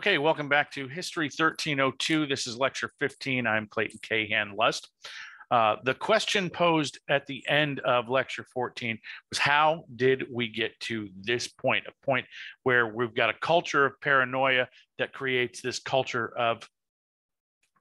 Okay, welcome back to History 1302. This is lecture 15. I'm Clayton Cahan Lust. Uh, the question posed at the end of lecture 14 was how did we get to this point, a point where we've got a culture of paranoia that creates this culture of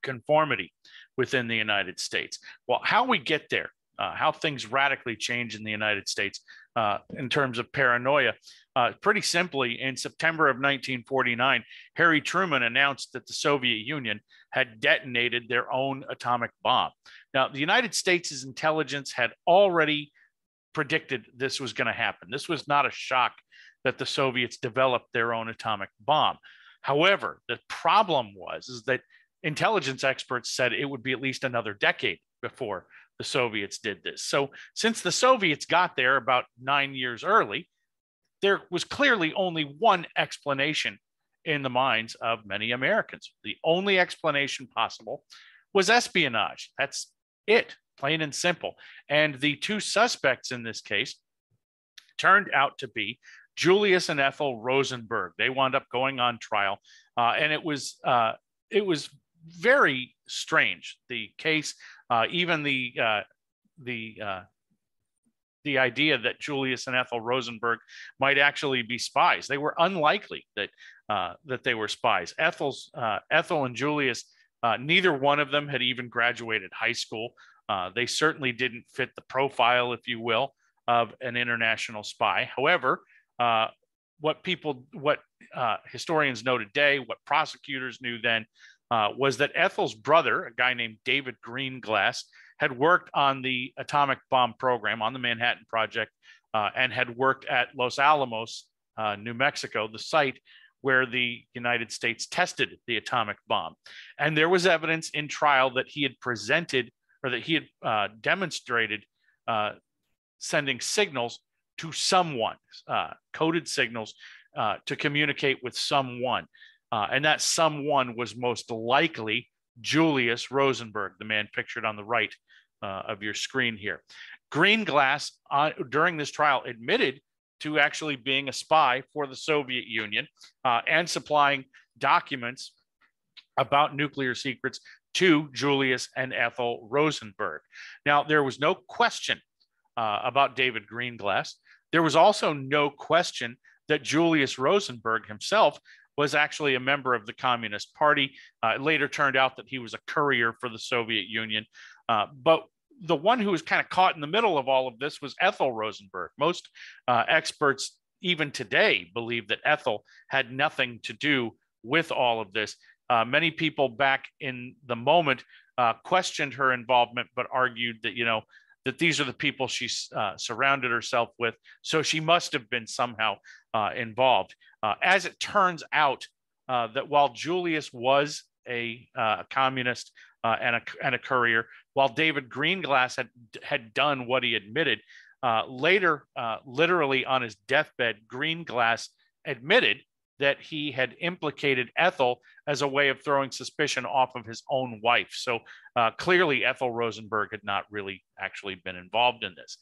conformity within the United States? Well, how we get there, uh, how things radically change in the United States uh, in terms of paranoia. Uh, pretty simply, in September of 1949, Harry Truman announced that the Soviet Union had detonated their own atomic bomb. Now, the United States' intelligence had already predicted this was going to happen. This was not a shock that the Soviets developed their own atomic bomb. However, the problem was is that intelligence experts said it would be at least another decade before the Soviets did this. So, since the Soviets got there about nine years early, there was clearly only one explanation in the minds of many Americans. The only explanation possible was espionage. That's it, plain and simple. And the two suspects in this case turned out to be Julius and Ethel Rosenberg. They wound up going on trial, uh, and it was uh, it was very strange. The case, uh, even the uh, the uh, the idea that Julius and Ethel Rosenberg might actually be spies. They were unlikely that uh, that they were spies. Ethel's uh, Ethel and Julius, uh, neither one of them had even graduated high school. They certainly didn't fit the profile, if you will, of an international spy. However, what people, what historians know today, what prosecutors knew then, was that Ethel's brother, a guy named David Greenglass, had worked on the atomic bomb program on the Manhattan Project uh, and had worked at Los Alamos, uh, New Mexico, the site where the United States tested the atomic bomb. And there was evidence in trial that he had presented or that he had uh, demonstrated uh, sending signals to someone, uh, coded signals uh, to communicate with someone. And that someone was most likely Julius Rosenberg, the man pictured on the right uh, of your screen here. Greenglass, uh, during this trial, admitted to actually being a spy for the Soviet Union uh, and supplying documents about nuclear secrets to Julius and Ethel Rosenberg. Now, there was no question uh, about David Greenglass. There was also no question that Julius Rosenberg himself was actually a member of the Communist Party. Uh, it later turned out that he was a courier for the Soviet Union. Uh, but the one who was kind of caught in the middle of all of this was Ethel Rosenberg. Most uh, experts, even today, believe that Ethel had nothing to do with all of this. Uh, many people back in the moment uh, questioned her involvement, but argued that, you know, that these are the people she uh, surrounded herself with. So she must have been somehow uh, involved. Uh, as it turns out, uh, that while Julius was a uh, communist uh, and, a, and a courier, while David Greenglass had, had done what he admitted, later, literally on his deathbed, Greenglass admitted that he had implicated Ethel as a way of throwing suspicion off of his own wife. So uh, clearly, Ethel Rosenberg had not really actually been involved in this.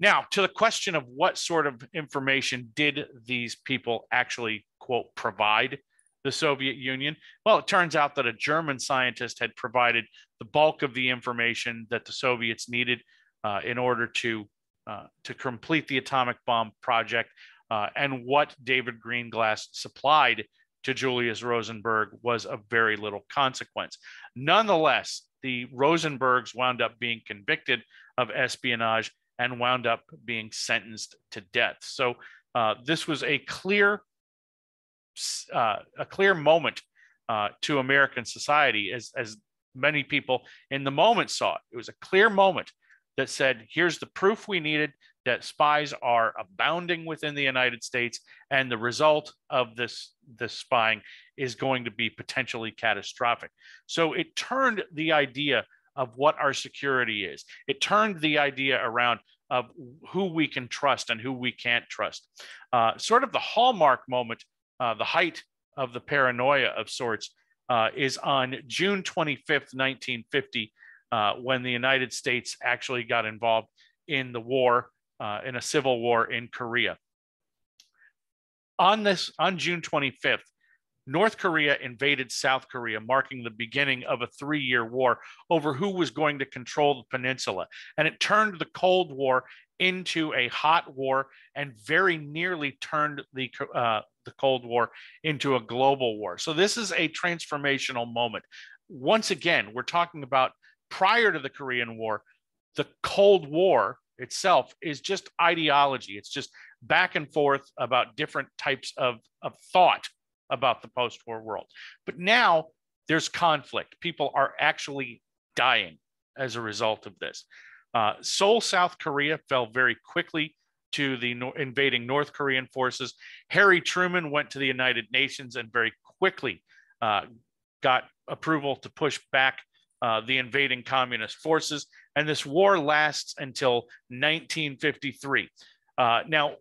Now, to the question of what sort of information did these people actually, quote, provide the Soviet Union? Well, it turns out that a German scientist had provided the bulk of the information that the Soviets needed uh, in order to, uh, to complete the atomic bomb project uh, and what David Greenglass supplied to Julius Rosenberg was of very little consequence. Nonetheless, the Rosenbergs wound up being convicted of espionage and wound up being sentenced to death. So uh, this was a clear, uh, a clear moment uh, to American society, as as many people in the moment saw it. It was a clear moment that said, "Here's the proof we needed that spies are abounding within the United States, and the result of this, this spying is going to be potentially catastrophic. So it turned the idea of what our security is. It turned the idea around of who we can trust and who we can't trust. Uh, sort of the hallmark moment, uh, the height of the paranoia of sorts, uh, is on June 25th, 1950, uh, when the United States actually got involved in the war uh, in a civil war in Korea. On this, on June 25th, North Korea invaded South Korea, marking the beginning of a three year war over who was going to control the peninsula. And it turned the Cold War into a hot war and very nearly turned the, uh, the Cold War into a global war. So, this is a transformational moment. Once again, we're talking about prior to the Korean War, the Cold War itself is just ideology. It's just back and forth about different types of, of thought about the post war world. But now there's conflict. People are actually dying as a result of this. Uh, Seoul, South Korea fell very quickly to the no- invading North Korean forces. Harry Truman went to the United Nations and very quickly uh, got approval to push back uh, the invading communist forces. And this war lasts until 1953. Uh, now,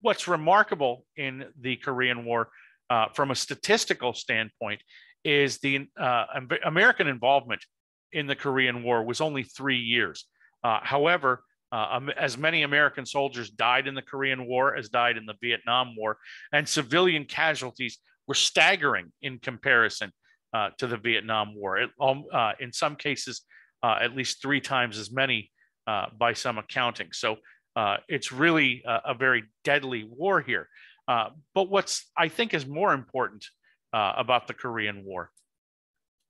what's remarkable in the Korean War uh, from a statistical standpoint is the uh, American involvement in the Korean War was only three years. Uh, however, uh, as many American soldiers died in the Korean War as died in the Vietnam War, and civilian casualties were staggering in comparison uh, to the Vietnam War. It, um, uh, in some cases, at least three times as many by some accounting. So it's really a, a very deadly war here. Uh, but what's I think is more important uh, about the Korean War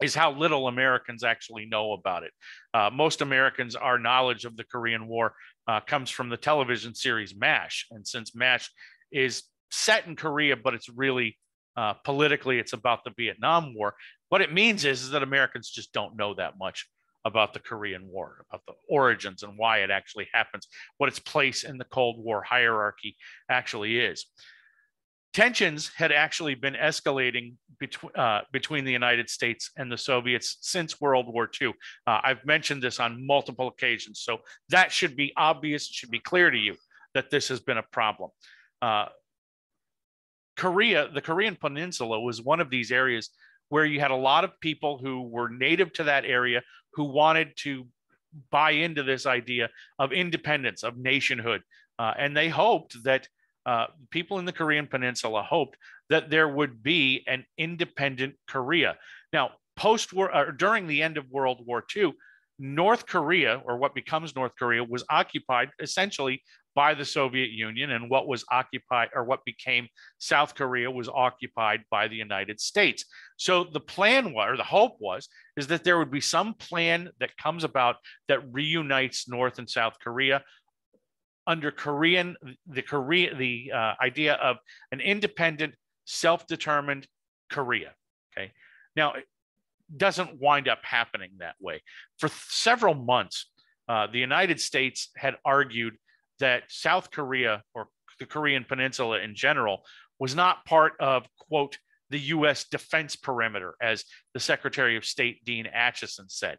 is how little Americans actually know about it. Uh, most Americans, our knowledge of the Korean War uh, comes from the television series MASH, and since MASH is set in Korea, but it's really uh, politically it's about the Vietnam War. What it means is, is that Americans just don't know that much about the Korean War, about the origins and why it actually happens, what its place in the Cold War hierarchy actually is tensions had actually been escalating between uh, between the United States and the Soviets since World War II. Uh, I've mentioned this on multiple occasions, so that should be obvious. It should be clear to you that this has been a problem. Uh, Korea, the Korean Peninsula, was one of these areas where you had a lot of people who were native to that area who wanted to buy into this idea of independence, of nationhood, uh, and they hoped that uh, people in the Korean Peninsula hoped that there would be an independent Korea. Now, post war or during the end of World War II, North Korea, or what becomes North Korea, was occupied essentially by the Soviet Union, and what was occupied or what became South Korea was occupied by the United States. So the plan was, or the hope was, is that there would be some plan that comes about that reunites North and South Korea under Korean, the Korea, the uh, idea of an independent, self-determined Korea. Okay. Now, it doesn't wind up happening that way. For several months, uh, the United States had argued that South Korea or the Korean Peninsula in general was not part of, quote, the US defense perimeter, as the Secretary of State Dean Acheson said,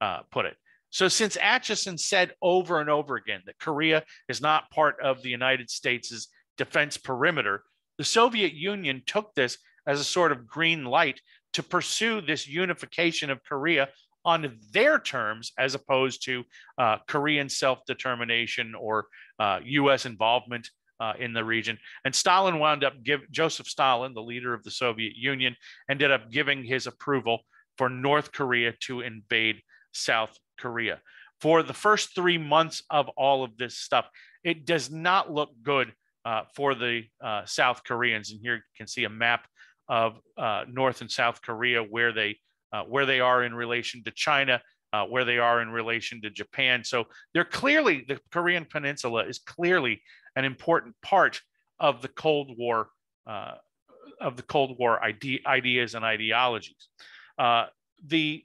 uh, put it. So, since Acheson said over and over again that Korea is not part of the United States' defense perimeter, the Soviet Union took this as a sort of green light to pursue this unification of Korea on their terms, as opposed to uh, Korean self determination or uh, US involvement uh, in the region. And Stalin wound up give Joseph Stalin, the leader of the Soviet Union, ended up giving his approval for North Korea to invade South Korea. For the first three months of all of this stuff, it does not look good uh, for the uh, South Koreans. And here you can see a map of uh, North and South Korea where they uh, where they are in relation to China, uh, where they are in relation to Japan. So they're clearly the Korean Peninsula is clearly an important part of the Cold War uh, of the Cold War ide- ideas and ideologies. the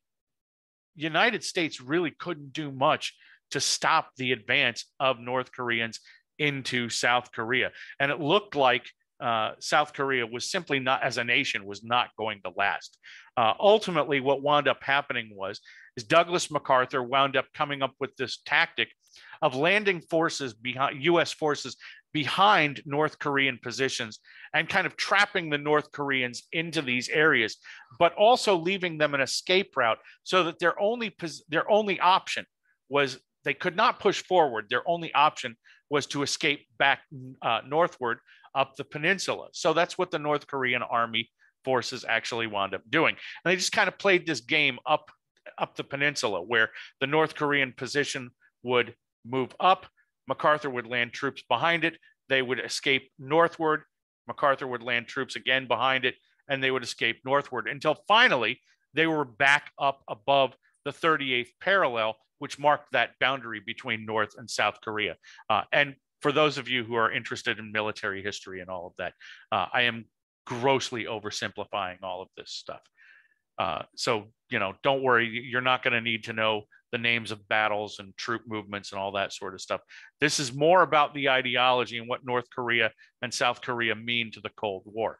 United States really couldn't do much to stop the advance of North Koreans into South Korea. And it looked like uh, South Korea was simply not, as a nation, was not going to last. Uh, ultimately, what wound up happening was, is Douglas MacArthur wound up coming up with this tactic of landing forces behind U.S. forces behind North Korean positions and kind of trapping the North Koreans into these areas, but also leaving them an escape route so that their only their only option was they could not push forward. Their only option was to escape back uh, northward up the peninsula. So that's what the North Korean army forces actually wound up doing. And they just kind of played this game up up the peninsula where the North Korean position would move up, MacArthur would land troops behind it, they would escape northward, MacArthur would land troops again behind it, and they would escape northward until finally they were back up above the 38th parallel, which marked that boundary between North and South Korea. Uh, and for those of you who are interested in military history and all of that, uh, I am grossly oversimplifying all of this stuff. Uh, so, you know, don't worry, you're not going to need to know the names of battles and troop movements and all that sort of stuff. This is more about the ideology and what North Korea and South Korea mean to the Cold War.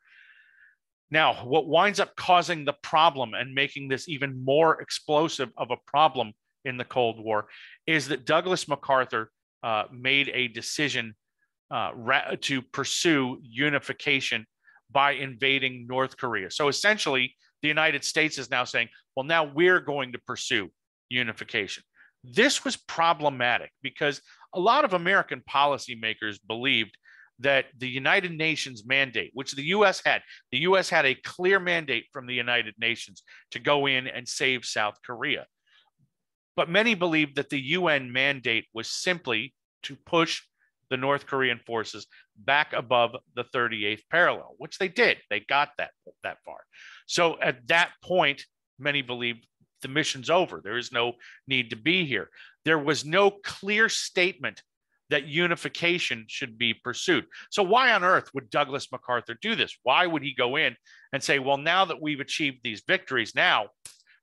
Now, what winds up causing the problem and making this even more explosive of a problem in the Cold War is that Douglas MacArthur uh, made a decision uh, ra- to pursue unification by invading North Korea. So essentially, the United States is now saying, well, now we're going to pursue unification. This was problematic because a lot of American policymakers believed that the United Nations mandate, which the US had, the US had a clear mandate from the United Nations to go in and save South Korea. But many believed that the UN mandate was simply to push the North Korean forces back above the 38th parallel, which they did. They got that, that far. So at that point, many believed the mission's over. There is no need to be here. There was no clear statement that unification should be pursued. So, why on earth would Douglas MacArthur do this? Why would he go in and say, well, now that we've achieved these victories, now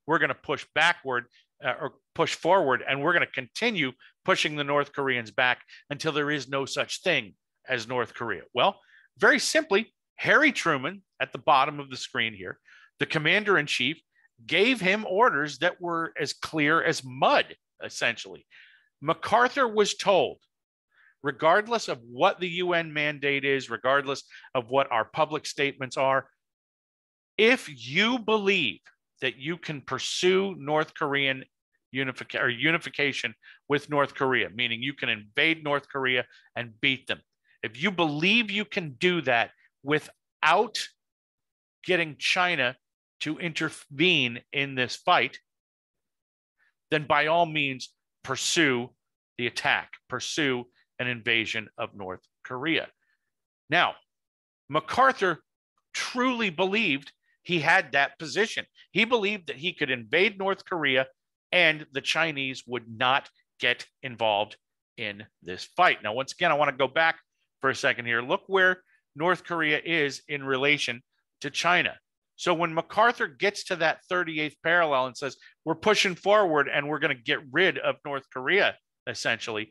we're going to push backward uh, or push forward and we're going to continue pushing the North Koreans back until there is no such thing as North Korea? Well, very simply, Harry Truman at the bottom of the screen here, the commander in chief, gave him orders that were as clear as mud, essentially. MacArthur was told regardless of what the UN mandate is, regardless of what our public statements are, if you believe that you can pursue North Korean unification or unification with North Korea, meaning you can invade North Korea and beat them. If you believe you can do that without getting China to intervene in this fight, then by all means pursue the attack, pursue an invasion of North Korea. Now, MacArthur truly believed he had that position. He believed that he could invade North Korea and the Chinese would not get involved in this fight. Now, once again, I want to go back for a second here. Look where North Korea is in relation to China. So when MacArthur gets to that 38th parallel and says, we're pushing forward and we're going to get rid of North Korea, essentially,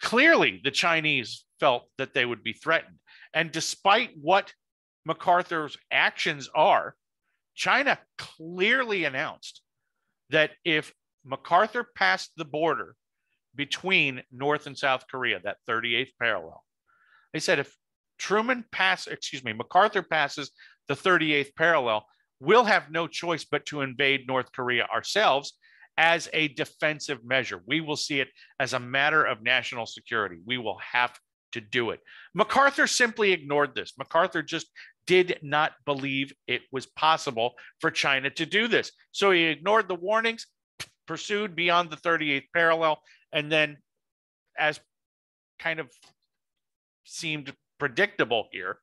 clearly the Chinese felt that they would be threatened. And despite what MacArthur's actions are, China clearly announced that if MacArthur passed the border between North and South Korea, that 38th parallel, they said if Truman pass, excuse me, MacArthur passes the 38th parallel, we'll have no choice but to invade North Korea ourselves as a defensive measure. We will see it as a matter of national security. We will have to do it. MacArthur simply ignored this. MacArthur just did not believe it was possible for China to do this. So he ignored the warnings, pursued beyond the 38th parallel, and then, as kind of seemed predictable here,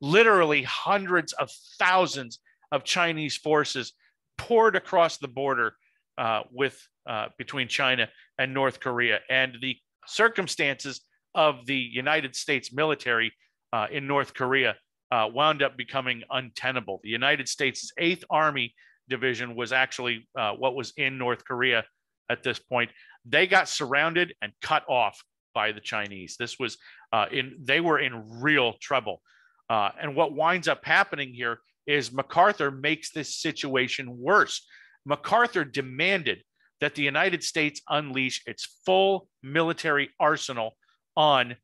literally hundreds of thousands of Chinese forces poured across the border uh, with uh, between China and North Korea, and the circumstances of the United States military uh, in North Korea uh, wound up becoming untenable. The United States' Eighth Army Division was actually uh, what was in North Korea at this point. They got surrounded and cut off by the Chinese. This was uh, in they were in real trouble. and what winds up happening here is MacArthur makes this situation worse MacArthur demanded that the United States unleash its full military arsenal on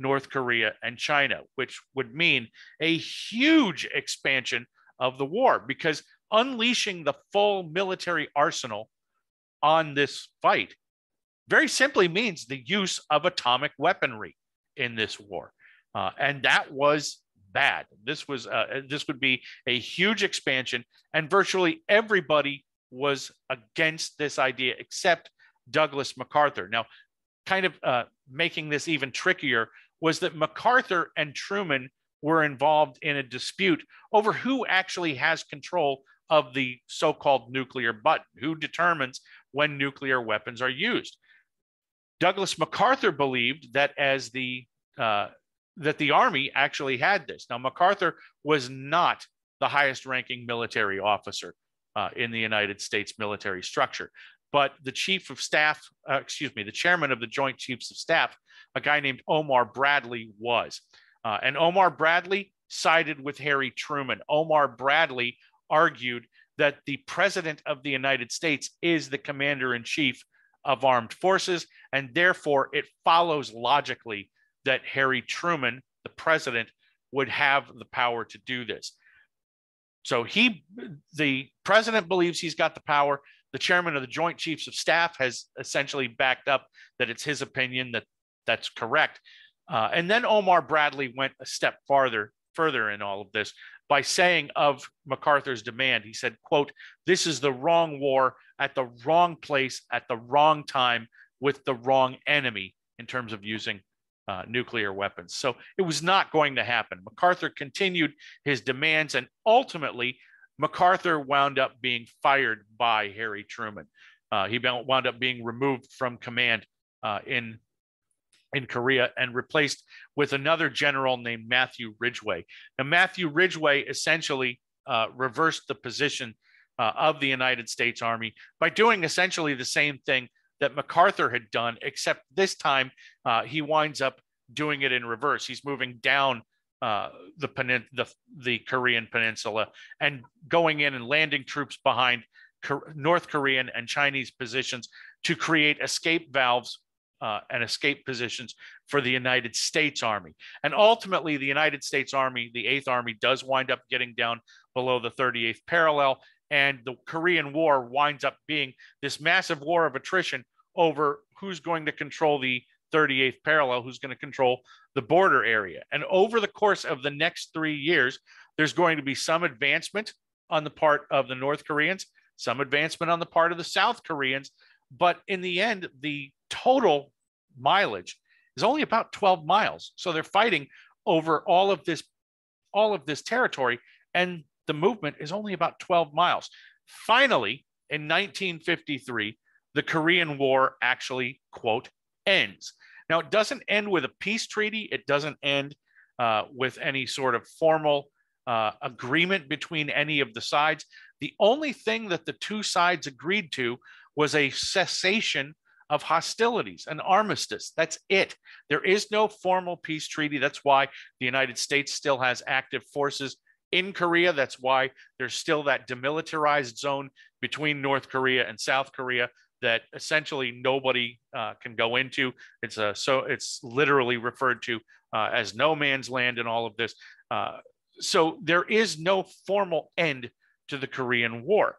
North Korea and China, which would mean a huge expansion of the war because unleashing the full military arsenal on this fight very simply means the use of atomic weaponry in this war. Uh, and that was bad. This was uh, this would be a huge expansion, and virtually everybody was against this idea except Douglas MacArthur. Now, kind of uh, making this even trickier was that MacArthur and Truman were involved in a dispute over who actually has control of the so-called nuclear button, who determines when nuclear weapons are used. Douglas MacArthur believed that as the uh, that the army actually had this. Now MacArthur was not the highest ranking military officer uh, in the United States military structure, but the chief of staff, uh, excuse me, the chairman of the Joint Chiefs of Staff, a guy named Omar Bradley was. Uh, and Omar Bradley sided with Harry Truman. Omar Bradley argued that the president of the United States is the commander in chief of armed forces, and therefore it follows logically that Harry Truman, the president, would have the power to do this. So he, the president believes he's got the power. The chairman of the Joint Chiefs of Staff has essentially backed up that it's his opinion that that's correct. Uh, and then Omar Bradley went a step farther, further in all of this by saying of MacArthur's demand, he said, quote, this is the wrong war at the wrong place at the wrong time with the wrong enemy in terms of using uh, nuclear weapons. So it was not going to happen. MacArthur continued his demands, and ultimately, MacArthur wound up being fired by Harry Truman. Uh, he wound up being removed from command uh, in in Korea and replaced with another general named Matthew Ridgway. Now, Matthew Ridgway essentially uh, reversed the position uh, of the United States Army by doing essentially the same thing that MacArthur had done, except this time uh, he winds up doing it in reverse. He's moving down uh, the, penin- the, the Korean peninsula and going in and landing troops behind North Korean and Chinese positions to create escape valves uh, and escape positions for the United States Army. And ultimately, the United States Army, the 8th Army, does wind up getting down below the 38th parallel. And the Korean War winds up being this massive war of attrition over who's going to control the 38th parallel, who's going to control the border area. And over the course of the next three years, there's going to be some advancement on the part of the North Koreans, some advancement on the part of the South Koreans. But in the end, the total mileage is only about 12 miles. So they're fighting over all of this, all of this territory, and the movement is only about 12 miles. Finally, in 1953, the Korean War actually, quote, ends. Now, it doesn't end with a peace treaty. It doesn't end uh, with any sort of formal uh, agreement between any of the sides. The only thing that the two sides agreed to was a cessation of hostilities, an armistice. That's it. There is no formal peace treaty. That's why the United States still has active forces in Korea. That's why there's still that demilitarized zone between North Korea and South Korea that essentially nobody uh, can go into. It's a so it's literally referred to uh, as no man's land in all of this. Uh, so there is no formal end to the Korean War,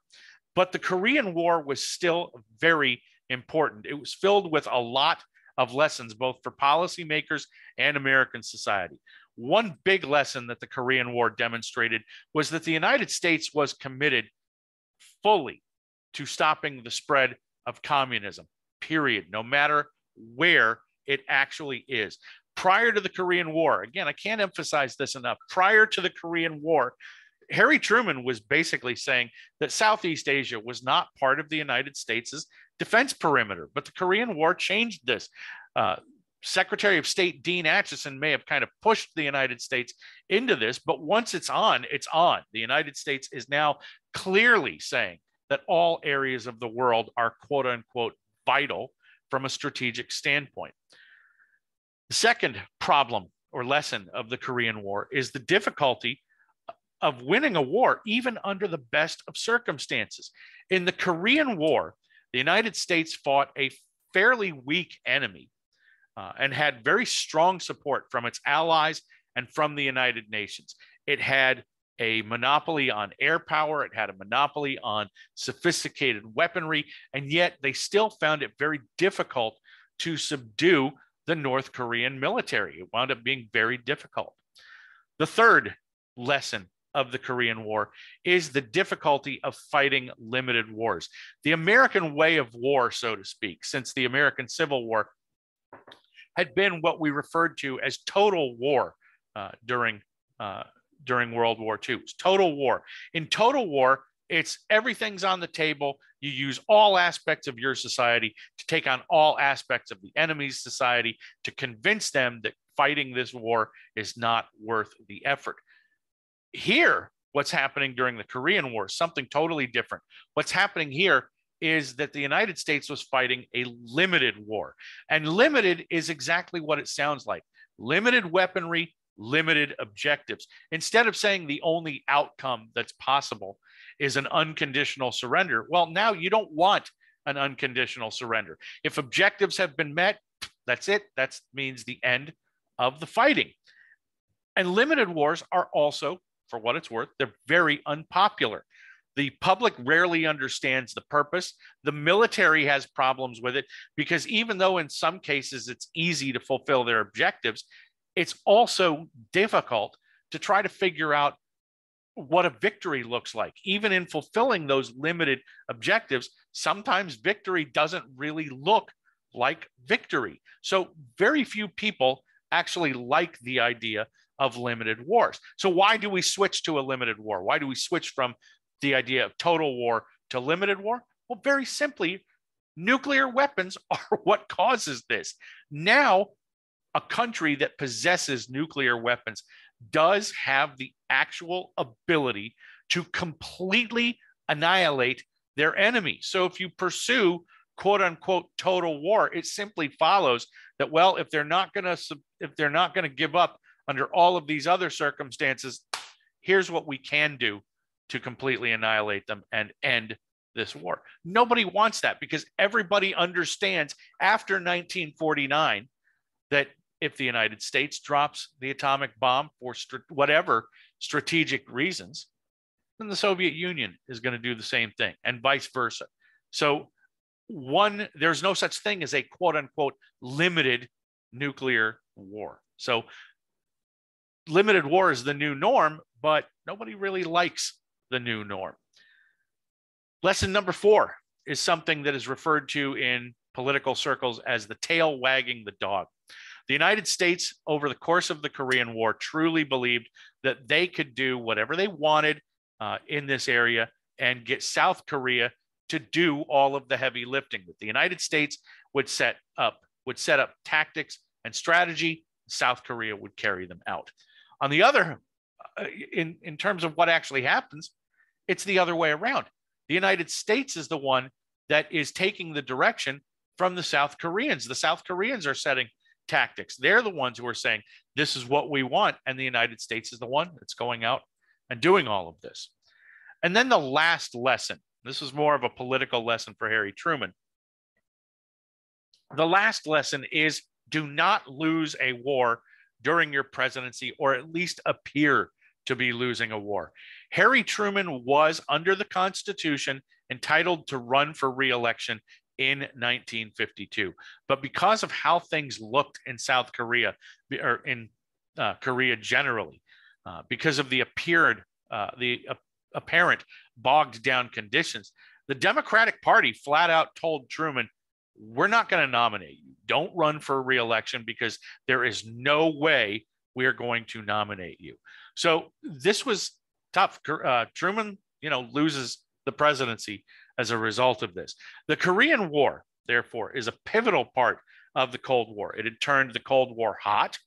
but the Korean War was still very important. It was filled with a lot of lessons, both for policymakers and American society. One big lesson that the Korean War demonstrated was that the United States was committed fully to stopping the spread of communism, period, no matter where it actually is. Prior to the Korean War, again, I can't emphasize this enough. Prior to the Korean War, Harry Truman was basically saying that Southeast Asia was not part of the United States' defense perimeter. But the Korean War changed this. Uh, Secretary of State Dean Acheson may have kind of pushed the United States into this, but once it's on, it's on. The United States is now clearly saying that all areas of the world are quote unquote vital from a strategic standpoint. The second problem or lesson of the Korean War is the difficulty of winning a war, even under the best of circumstances. In the Korean War, the United States fought a fairly weak enemy uh, and had very strong support from its allies and from the United Nations. It had a monopoly on air power, it had a monopoly on sophisticated weaponry, and yet they still found it very difficult to subdue the North Korean military. It wound up being very difficult. The third lesson of the Korean War is the difficulty of fighting limited wars. The American way of war, so to speak, since the American Civil War, had been what we referred to as total war uh, during uh, during World War II. It's total war. In total war, it's everything's on the table. You use all aspects of your society to take on all aspects of the enemy's society to convince them that fighting this war is not worth the effort. Here, what's happening during the Korean War, something totally different. What's happening here is that the United States was fighting a limited war. And limited is exactly what it sounds like limited weaponry, limited objectives. Instead of saying the only outcome that's possible is an unconditional surrender, well, now you don't want an unconditional surrender. If objectives have been met, that's it. That means the end of the fighting. And limited wars are also for what it's worth, they're very unpopular. The public rarely understands the purpose. The military has problems with it because even though in some cases it's easy to fulfill their objectives, it's also difficult to try to figure out what a victory looks like. Even in fulfilling those limited objectives, sometimes victory doesn't really look like victory. So, very few people actually like the idea of limited wars. So why do we switch to a limited war? Why do we switch from the idea of total war to limited war? Well, very simply, nuclear weapons are what causes this. Now, a country that possesses nuclear weapons does have the actual ability to completely annihilate their enemy. So if you pursue quote unquote total war, it simply follows that well, if they're not going to if they're not going to give up under all of these other circumstances, here's what we can do to completely annihilate them and end this war. Nobody wants that because everybody understands after 1949 that if the United States drops the atomic bomb for whatever strategic reasons, then the Soviet Union is going to do the same thing and vice versa. So, one, there's no such thing as a quote unquote limited nuclear war. So, limited war is the new norm, but nobody really likes the new norm. Lesson number four is something that is referred to in political circles as the tail wagging the dog. The United States, over the course of the Korean War, truly believed that they could do whatever they wanted uh, in this area and get South Korea to do all of the heavy lifting. That the United States would set up would set up tactics and strategy. South Korea would carry them out. On the other, uh, in, in terms of what actually happens, it's the other way around. The United States is the one that is taking the direction from the South Koreans. The South Koreans are setting tactics. They're the ones who are saying, this is what we want. And the United States is the one that's going out and doing all of this. And then the last lesson this is more of a political lesson for Harry Truman. The last lesson is do not lose a war during your presidency, or at least appear to be losing a war. Harry Truman was, under the Constitution, entitled to run for reelection in 1952. But because of how things looked in South Korea, or in uh, Korea generally, uh, because of the appeared, uh, the apparent bogged down conditions, the Democratic Party flat out told Truman, we're not going to nominate you. Don't run for reelection because there is no way we are going to nominate you. So this was tough. Uh, Truman, you know, loses the presidency as a result of this. The Korean War, therefore, is a pivotal part of the Cold War. It had turned the Cold War hot.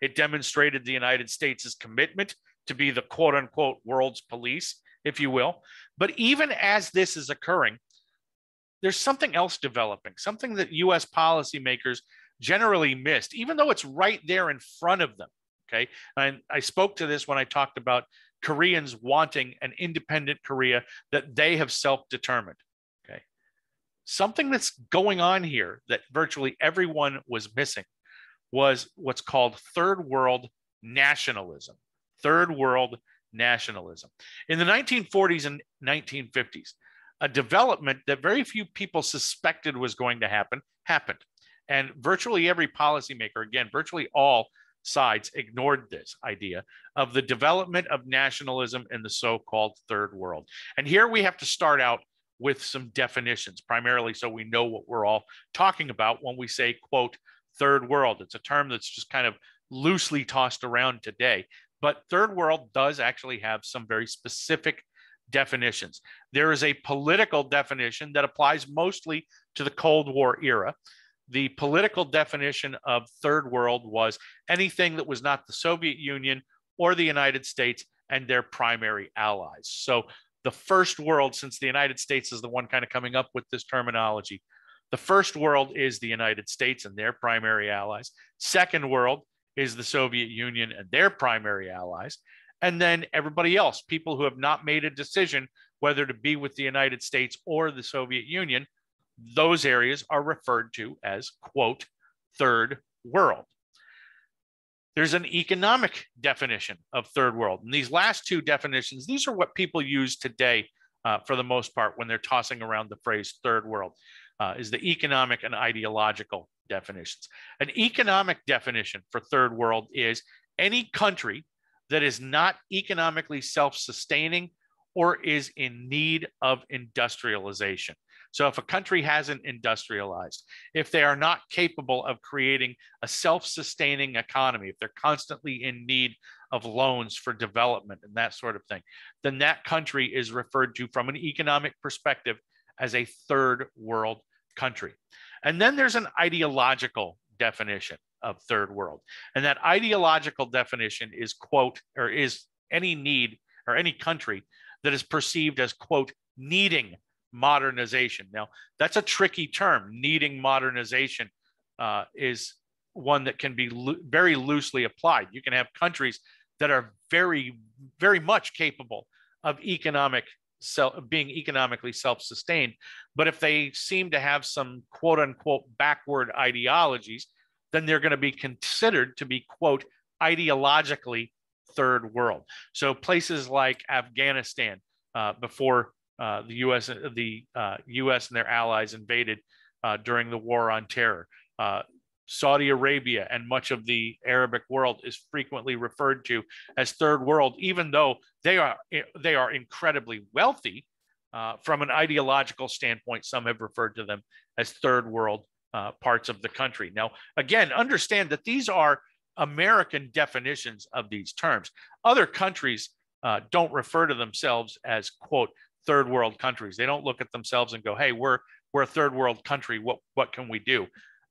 It demonstrated the United States' commitment to be the quote unquote world's police, if you will. But even as this is occurring, there's something else developing, something that US policymakers generally missed, even though it's right there in front of them. Okay. And I spoke to this when I talked about Koreans wanting an independent Korea that they have self determined. Okay. Something that's going on here that virtually everyone was missing was what's called third world nationalism. Third world nationalism. In the 1940s and 1950s, a development that very few people suspected was going to happen happened. And virtually every policymaker, again, virtually all sides ignored this idea of the development of nationalism in the so called third world. And here we have to start out with some definitions, primarily so we know what we're all talking about when we say, quote, third world. It's a term that's just kind of loosely tossed around today. But third world does actually have some very specific definitions. There is a political definition that applies mostly to the Cold War era. The political definition of third world was anything that was not the Soviet Union or the United States and their primary allies. So the first world, since the United States is the one kind of coming up with this terminology, the first world is the United States and their primary allies. Second world is the Soviet Union and their primary allies. And then everybody else, people who have not made a decision whether to be with the United States or the Soviet Union, those areas are referred to as, quote, third world. There's an economic definition of third world. And these last two definitions, these are what people use today uh, for the most part when they're tossing around the phrase third world, uh, is the economic and ideological definitions. An economic definition for third world is any country that is not economically self sustaining or is in need of industrialization. So, if a country hasn't industrialized, if they are not capable of creating a self sustaining economy, if they're constantly in need of loans for development and that sort of thing, then that country is referred to from an economic perspective as a third world country. And then there's an ideological definition of third world. And that ideological definition is, quote, or is any need or any country that is perceived as, quote, needing modernization. Now, that's a tricky term. Needing modernization uh, is one that can be lo- very loosely applied. You can have countries that are very, very much capable of economic self, being economically self-sustained, but if they seem to have some quote unquote backward ideologies, then they're going to be considered to be quote ideologically third world. So places like Afghanistan uh, before uh, the U.S. the uh, U.S. and their allies invaded uh, during the war on terror. Uh, Saudi Arabia and much of the Arabic world is frequently referred to as third world, even though they are they are incredibly wealthy. Uh, from an ideological standpoint, some have referred to them as third world uh, parts of the country. Now, again, understand that these are American definitions of these terms. Other countries uh, don't refer to themselves as quote third world countries. They don't look at themselves and go, "Hey, we're we're a third world country. What what can we do?"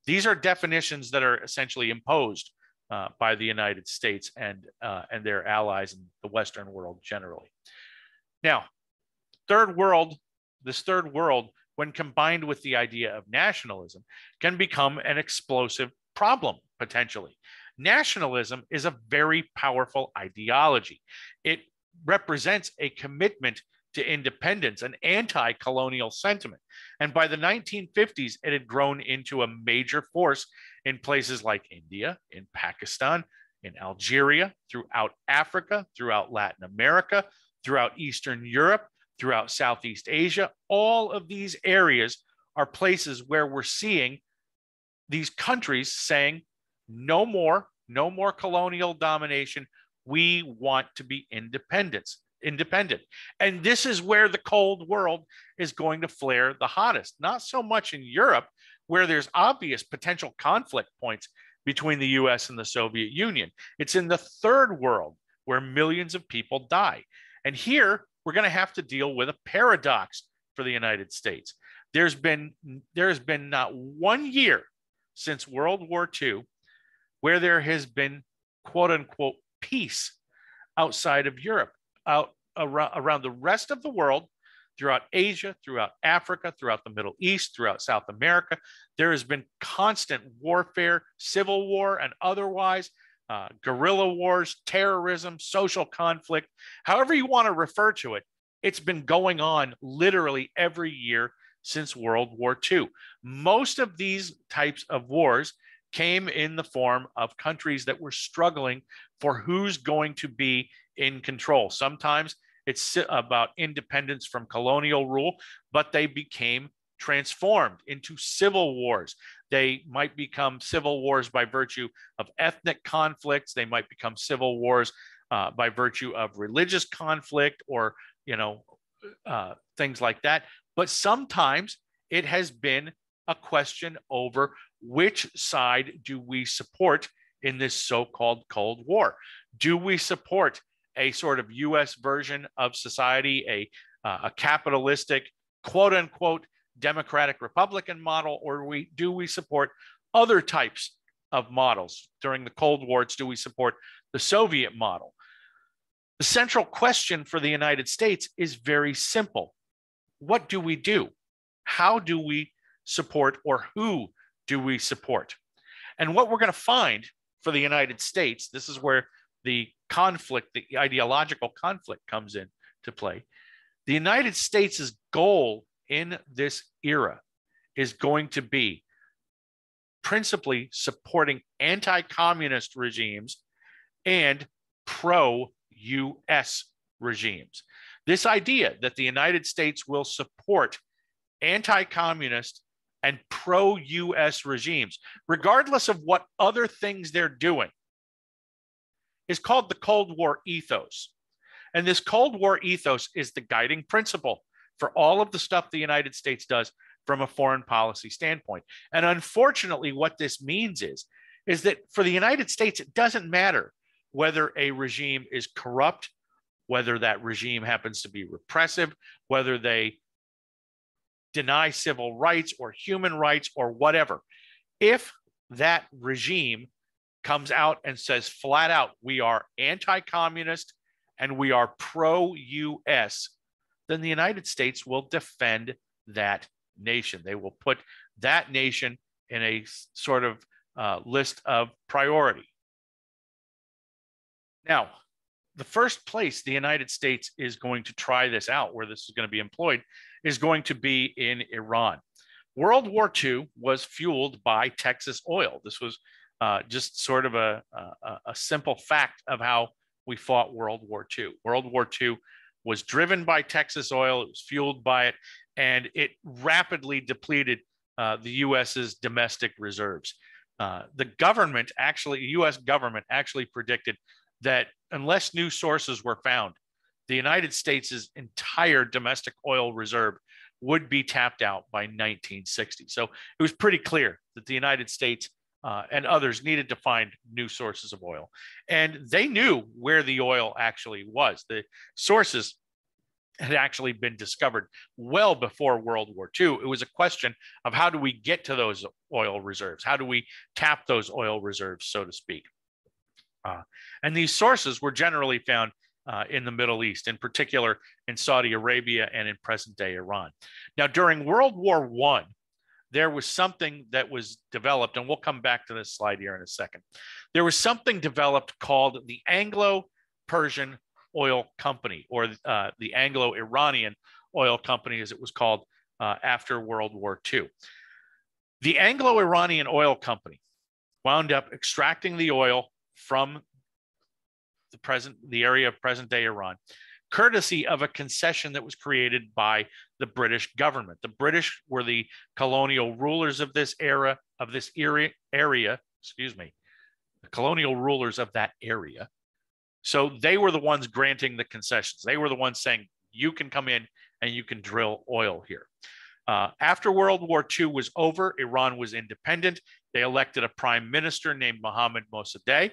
These are definitions that are essentially imposed uh, by the United States and uh, and their allies in the Western world generally. Now, third world, this third world, when combined with the idea of nationalism, can become an explosive problem potentially. Nationalism is a very powerful ideology. It represents a commitment to independence, an anti colonial sentiment. And by the 1950s, it had grown into a major force in places like India, in Pakistan, in Algeria, throughout Africa, throughout Latin America, throughout Eastern Europe, throughout Southeast Asia. All of these areas are places where we're seeing these countries saying, no more, no more colonial domination. We want to be independence independent. And this is where the cold world is going to flare the hottest. Not so much in Europe, where there's obvious potential conflict points between the US and the Soviet Union. It's in the third world where millions of people die. And here we're going to have to deal with a paradox for the United States. There's been there's been not one year since World War II where there has been quote unquote peace outside of Europe out around, the rest of the world, throughout Asia, throughout Africa, throughout the Middle East, throughout South America. There has been constant warfare, civil war and otherwise, uh, guerrilla wars, terrorism, social conflict, however you want to refer to it. It's been going on literally every year since World War II. Most of these types of wars came in the form of countries that were struggling for who's going to be in control. Sometimes it's about independence from colonial rule, but they became transformed into civil wars. They might become civil wars by virtue of ethnic conflicts. They might become civil wars uh, by virtue of religious conflict or, you know, uh, things like that. But sometimes it has been a question over which side do we support in this so called Cold War? Do we support a sort of US version of society, a, uh, a capitalistic, quote unquote, democratic republican model, or we, do we support other types of models? During the Cold War, do we support the Soviet model? The central question for the United States is very simple. What do we do? How do we support or who do we support? And what we're going to find for the United States, this is where the conflict, the ideological conflict comes in to play. The United States' goal in this era is going to be principally supporting anti communist regimes and pro US regimes. This idea that the United States will support anti communist and pro US regimes, regardless of what other things they're doing, is called the Cold War ethos. And this Cold War ethos is the guiding principle for all of the stuff the United States does from a foreign policy standpoint. And unfortunately, what this means is, is that for the United States, it doesn't matter whether a regime is corrupt, whether that regime happens to be repressive, whether they deny civil rights or human rights or whatever. If that regime comes out and says flat out, we are anti communist and we are pro US, then the United States will defend that nation. They will put that nation in a sort of uh, list of priority. Now, the first place the United States is going to try this out, where this is going to be employed, is going to be in Iran. World War II was fueled by Texas oil. This was uh, just sort of a, a, a simple fact of how we fought World War II. World War II was driven by Texas oil, it was fueled by it, and it rapidly depleted uh, the US's domestic reserves. Uh, the government actually, US government actually predicted that unless new sources were found, the United States' entire domestic oil reserve would be tapped out by 1960. So it was pretty clear that the United States uh, and others needed to find new sources of oil. And they knew where the oil actually was. The sources had actually been discovered well before World War II. It was a question of how do we get to those oil reserves? How do we tap those oil reserves, so to speak? Uh, and these sources were generally found uh, in the Middle East, in particular in Saudi Arabia and in present day Iran. Now, during World War One, there was something that was developed, and we'll come back to this slide here in a second. There was something developed called the Anglo Persian Oil Company, or uh, the Anglo Iranian Oil Company, as it was called uh, after World War II. The Anglo Iranian Oil Company wound up extracting the oil from the present the area of present day Iran courtesy of a concession that was created by the British government. The British were the colonial rulers of this era, of this area, area, excuse me, the colonial rulers of that area. So they were the ones granting the concessions. They were the ones saying, you can come in and you can drill oil here. Uh, after World War II was over, Iran was independent. They elected a prime minister named Mohammad Mossadegh.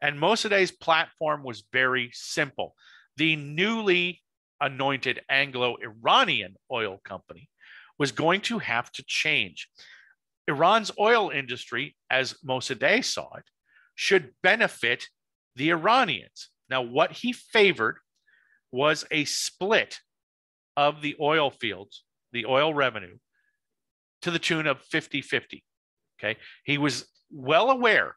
And Mossadegh's platform was very simple the newly anointed Anglo Iranian oil company was going to have to change. Iran's oil industry, as Mossadegh saw it, should benefit the Iranians. Now, what he favored was a split of the oil fields, the oil revenue, to the tune of 50 50. Okay. He was well aware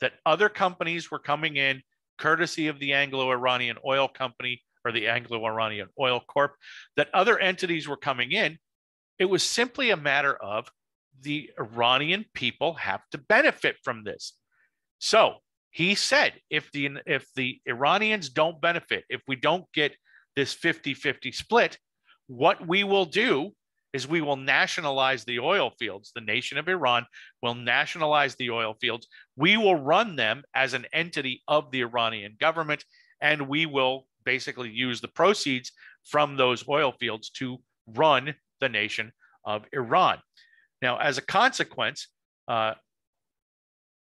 that other companies were coming in courtesy of the Anglo Iranian Oil Company or the Anglo Iranian Oil Corp, that other entities were coming in. It was simply a matter of the Iranian people have to benefit from this. So he said, if the if the Iranians don't benefit, if we don't get this 50-50 split, what we will do is we will nationalize the oil fields. The nation of Iran will nationalize the oil fields. We will run them as an entity of the Iranian government, and we will basically use the proceeds from those oil fields to run the nation of Iran. Now, as a consequence, uh,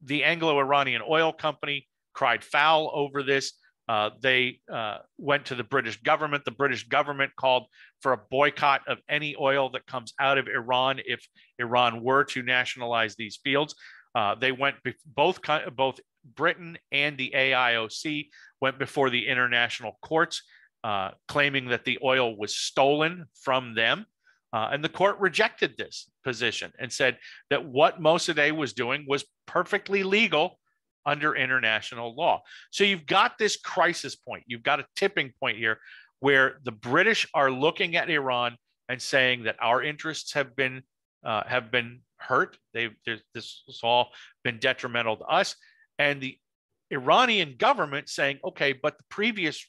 the Anglo Iranian Oil Company cried foul over this. Uh, they uh, went to the British government. The British government called for a boycott of any oil that comes out of Iran if Iran were to nationalize these fields. Uh, they went be- both both Britain and the AIOC went before the international courts, uh, claiming that the oil was stolen from them. Uh, and the court rejected this position and said that what Mossadegh was doing was perfectly legal under international law. So you've got this crisis point. You've got a tipping point here where the British are looking at Iran and saying that our interests have been uh, have been hurt. They've this has all been detrimental to us, and the Iranian government saying, okay, but the previous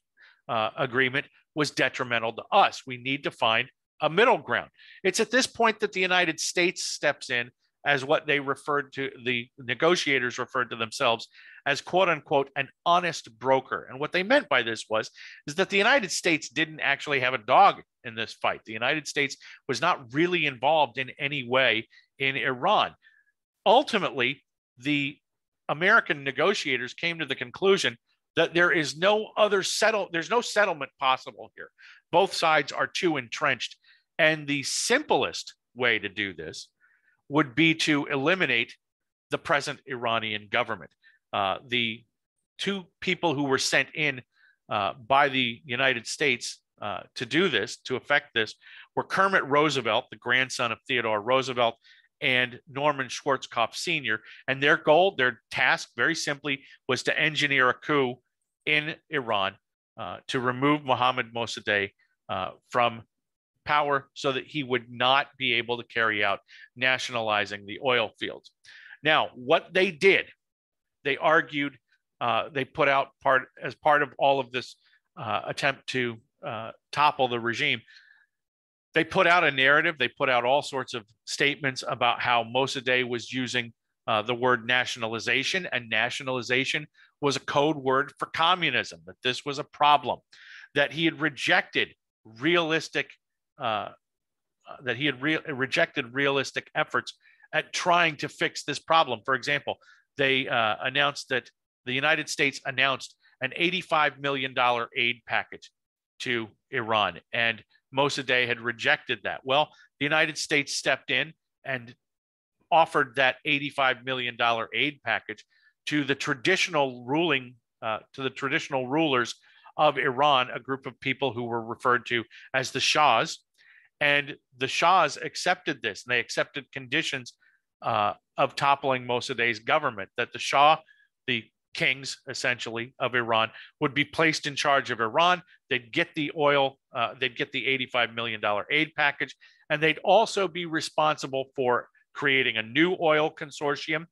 uh, agreement was detrimental to us. We need to find a middle ground. It's at this point that the United States steps in as what they referred to, the negotiators referred to themselves as quote unquote an honest broker. And what they meant by this was is that the United States didn't actually have a dog in this fight. The United States was not really involved in any way in Iran. Ultimately, the American negotiators came to the conclusion that there is no other settle there's no settlement possible here. Both sides are too entrenched and the simplest way to do this would be to eliminate the present Iranian government. Uh, the two people who were sent in uh, by the United States uh, to do this, to effect this, were Kermit Roosevelt, the grandson of Theodore Roosevelt, and Norman Schwarzkopf Sr. And their goal, their task, very simply, was to engineer a coup in Iran uh, to remove Mohammad Mossadegh uh, from power so that he would not be able to carry out nationalizing the oil fields. Now, what they did, they argued, uh, they put out part as part of all of this uh, attempt to uh, topple the regime. They put out a narrative. They put out all sorts of statements about how Mossadegh was using uh, the word nationalization, and nationalization was a code word for communism. That this was a problem. That he had rejected realistic uh, that he had re- rejected realistic efforts at trying to fix this problem. For example, they uh, announced that the United States announced an $85 million aid package to Iran, and Mossadegh had rejected that. Well, the United States stepped in and offered that $85 million aid package to the traditional ruling, uh, to the traditional rulers of Iran, a group of people who were referred to as the Shahs, and the Shahs accepted this, and they accepted conditions uh, of toppling Mossadegh's government, that the Shah, the kings essentially of Iran, would be placed in charge of Iran. They'd get the oil, uh, they'd get the $85 million aid package, and they'd also be responsible for creating a new oil consortium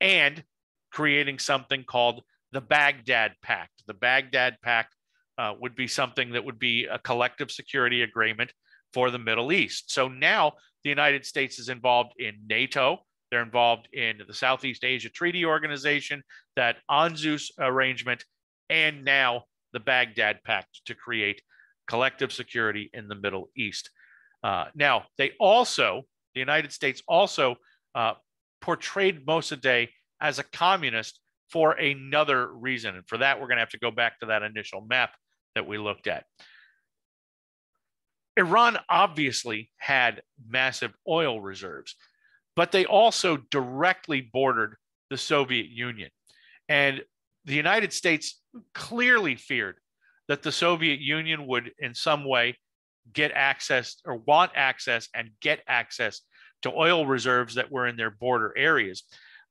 and creating something called the Baghdad Pact. The Baghdad Pact uh, would be something that would be a collective security agreement for the Middle East. So now the United States is involved in NATO. They're involved in the Southeast Asia Treaty Organization, that ANZUS arrangement, and now the Baghdad Pact to create collective security in the Middle East. Uh, now, they also, the United States also uh, portrayed Mossadegh as a communist for another reason. And for that, we're going to have to go back to that initial map that we looked at. Iran obviously had massive oil reserves, but they also directly bordered the Soviet Union. And the United States clearly feared that the Soviet Union would, in some way, get access or want access and get access to oil reserves that were in their border areas.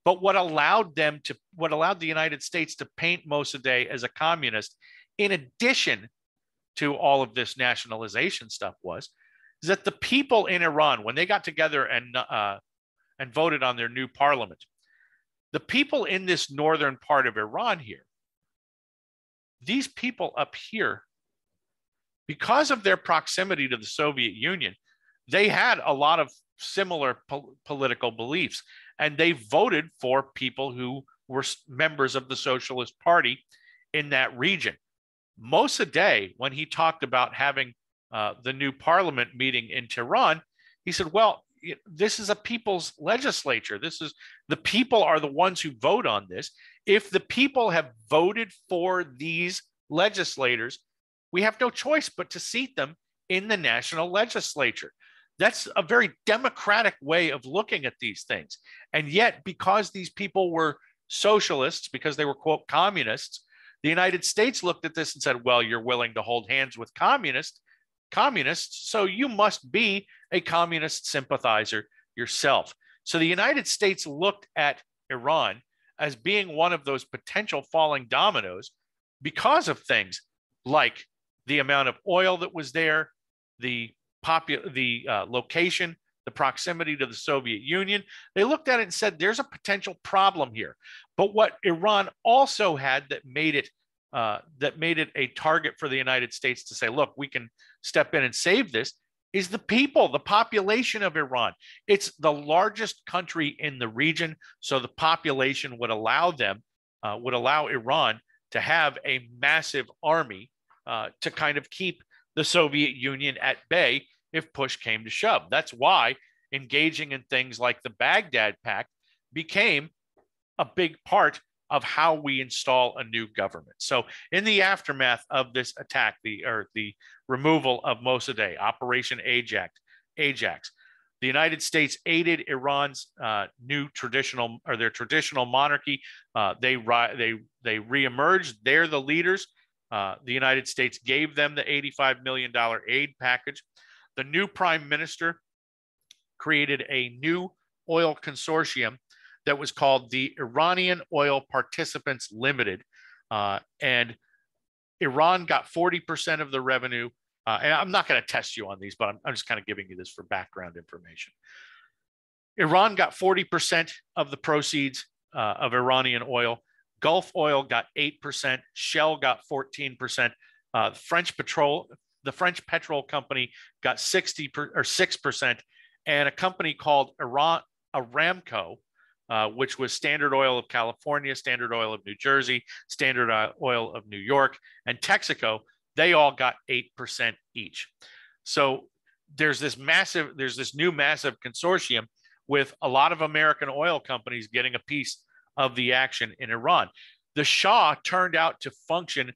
But what allowed them to, what allowed the United States to paint Mossadegh as a communist, in addition to all of this nationalization stuff was is that the people in Iran, when they got together and uh, and voted on their new parliament, the people in this northern part of Iran here, these people up here, because of their proximity to the Soviet Union, they had a lot of similar po- political beliefs, and they voted for people who were members of the Socialist Party in that region. Mossadegh, Day, when he talked about having uh, the new parliament meeting in Tehran, he said, well, this is a people's legislature. This is the people are the ones who vote on this. If the people have voted for these legislators, we have no choice but to seat them in the national legislature. That's a very democratic way of looking at these things. And yet, because these people were socialists, because they were, quote, communists, the United States looked at this and said, well, you're willing to hold hands with communists, communists, so you must be a communist sympathizer yourself. So the United States looked at Iran as being one of those potential falling dominoes because of things like the amount of oil that was there, the popu- the uh, location, the proximity to the Soviet Union. They looked at it and said, "There's a potential problem here." But what Iran also had that made it uh, that made it a target for the United States to say, "Look, we can step in and save this." Is the people, the population of Iran. It's the largest country in the region, so the population would allow them, uh, would allow Iran to have a massive army uh, to kind of keep the Soviet Union at bay if push came to shove. That's why engaging in things like the Baghdad Pact became a big part of how we install a new government. So, in the aftermath of this attack, the or the removal of Mossadegh, Operation Ajax, Ajax, the United States aided Iran's uh, new traditional or their traditional monarchy. Uh, they they they reemerged. They're the leaders. Uh, the United States gave them the $85 million aid package. The new prime minister created a new oil consortium that was called the Iranian Oil Participants Limited. Uh, and Iran got 40% of the revenue. Uh, and I'm not going to test you on these, but I'm, I'm just kind of giving you this for background information. Iran got 40% of the proceeds uh, of Iranian oil. Gulf Oil got 8%, Shell got 14%, uh, French Petrol, the French petrol company got 60 per, or 6%, and a company called Iran Aramco, uh, which was Standard Oil of California, Standard Oil of New Jersey, Standard Oil of New York, and Texaco, they all got 8% each. So there's this massive, there's this new massive consortium with a lot of American oil companies getting a piece of the action in Iran. The Shah turned out to function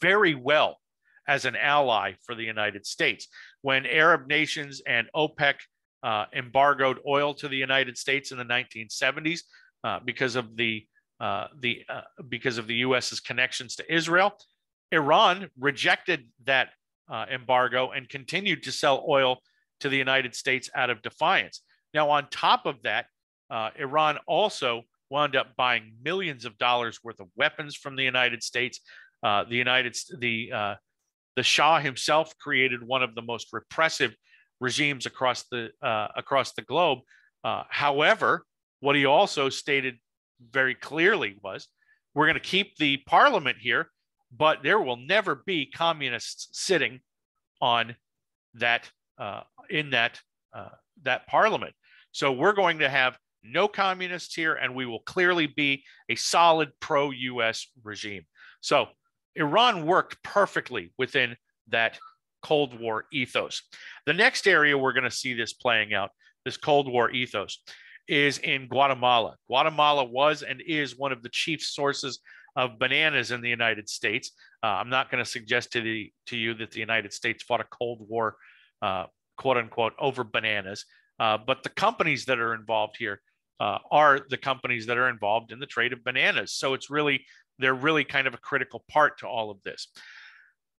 very well as an ally for the United States. When Arab nations and OPEC uh, embargoed oil to the United States in the 1970s uh, because of the uh, the uh, because of the U.S.'s connections to Israel, Iran rejected that uh, embargo and continued to sell oil to the United States out of defiance. Now, on top of that, Iran also wound up buying millions of dollars worth of weapons from the United States. The United the the Shah himself created one of the most repressive regimes across the uh, across the globe. Uh, however, what he also stated very clearly was, "We're going to keep the parliament here, but there will never be communists sitting on that uh, in that uh, that parliament. So we're going to have no communists here, and we will clearly be a solid pro US regime. So Iran worked perfectly within that Cold War ethos. The next area we're going to see this playing out, this Cold War ethos, is in Guatemala. Guatemala was and is one of the chief sources of bananas in the United States. Uh, I'm not going to suggest to, the, to you that the United States fought a Cold War, uh, quote unquote, over bananas. Uh, but the companies that are involved here uh, are the companies that are involved in the trade of bananas. So it's really, they're really kind of a critical part to all of this.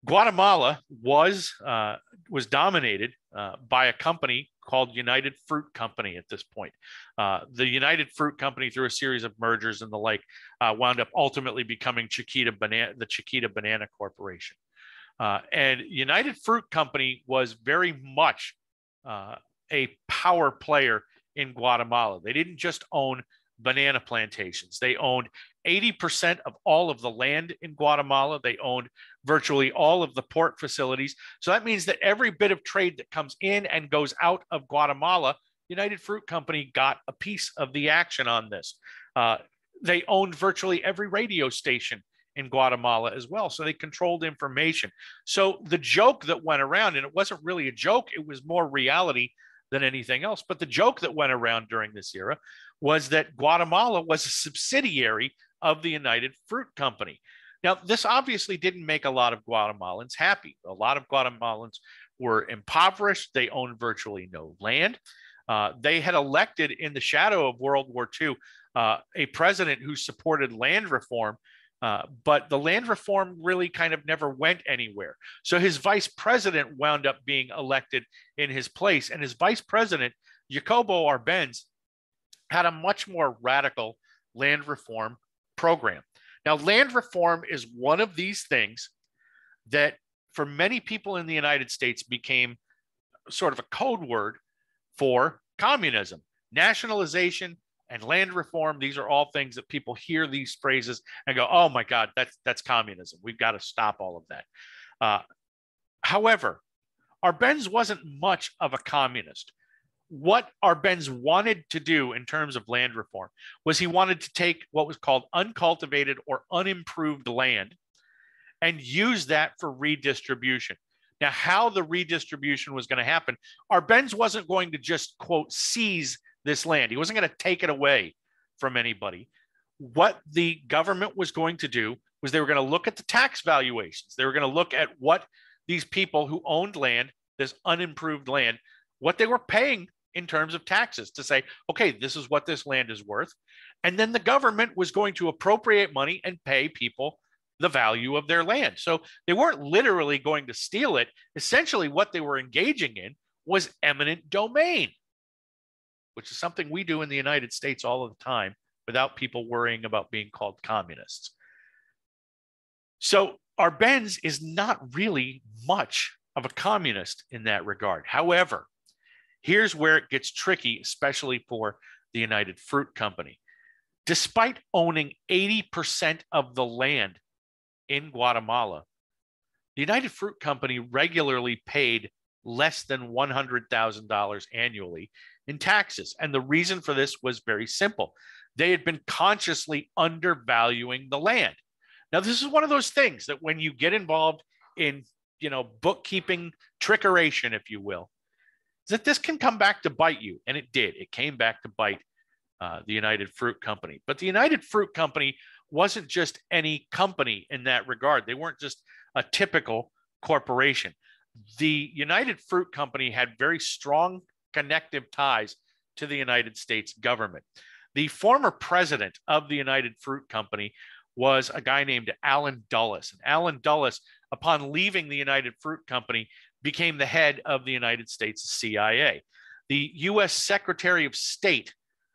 Guatemala was uh, was dominated uh, by a company called United Fruit Company at this point. Uh, the United Fruit Company, through a series of mergers and the like, uh, wound up ultimately becoming Chiquita Banana, the Chiquita Banana Corporation. Uh, and United Fruit Company was very much uh, a power player in Guatemala. They didn't just own banana plantations, they owned 80% of all of the land in Guatemala. They owned virtually all of the port facilities. So that means that every bit of trade that comes in and goes out of Guatemala, United Fruit Company got a piece of the action on this. Uh, they owned virtually every radio station in Guatemala as well. So they controlled information. So the joke that went around, and it wasn't really a joke, it was more reality than anything else. But the joke that went around during this era was that Guatemala was a subsidiary of the United Fruit Company. Now, this obviously didn't make a lot of Guatemalans happy. A lot of Guatemalans were impoverished. They owned virtually no land. Uh, they had elected in the shadow of World War II uh, a president who supported land reform, uh, but the land reform really kind of never went anywhere. So his vice president wound up being elected in his place, and his vice president, Jacobo Arbenz, had a much more radical land reform program. Now, land reform is one of these things that, for many people in the United States, became sort of a code word for communism. Nationalization and land reform, these are all things that people hear these phrases and go, oh my God, that's, that's communism. We've got to stop all of that. Uh, however, Arbenz wasn't much of a communist what Arbenz wanted to do in terms of land reform was he wanted to take what was called uncultivated or unimproved land and use that for redistribution. Now, how the redistribution was going to happen, Arbenz wasn't going to just quote seize this land. He wasn't going to take it away from anybody. What the government was going to do was they were going to look at the tax valuations. They were going to look at what these people who owned land, this unimproved land, what they were paying in terms of taxes to say, okay, this is what this land is worth. And then the government was going to appropriate money and pay people the value of their land. So they weren't literally going to steal it. Essentially, what they were engaging in was eminent domain, which is something we do in the United States all of the time without people worrying about being called communists. So our Arbenz is not really much of a communist in that regard. However, Here's where it gets tricky, especially for the United Fruit Company. Despite owning 80% of the land in Guatemala, the United Fruit Company regularly paid less than $100,000 annually in taxes. And the reason for this was very simple. They had been consciously undervaluing the land. Now, this is one of those things that when you get involved in, you know, bookkeeping trickeration, if you will, that this can come back to bite you. And it did. It came back to bite uh, the United Fruit Company. But the United Fruit Company wasn't just any company in that regard, they weren't just a typical corporation. The United Fruit Company had very strong connective ties to the United States government. The former president of the United Fruit Company was a guy named Allen Dulles. And Allen Dulles, upon leaving the United Fruit Company, became the head of the United States CIA. The US Secretary of State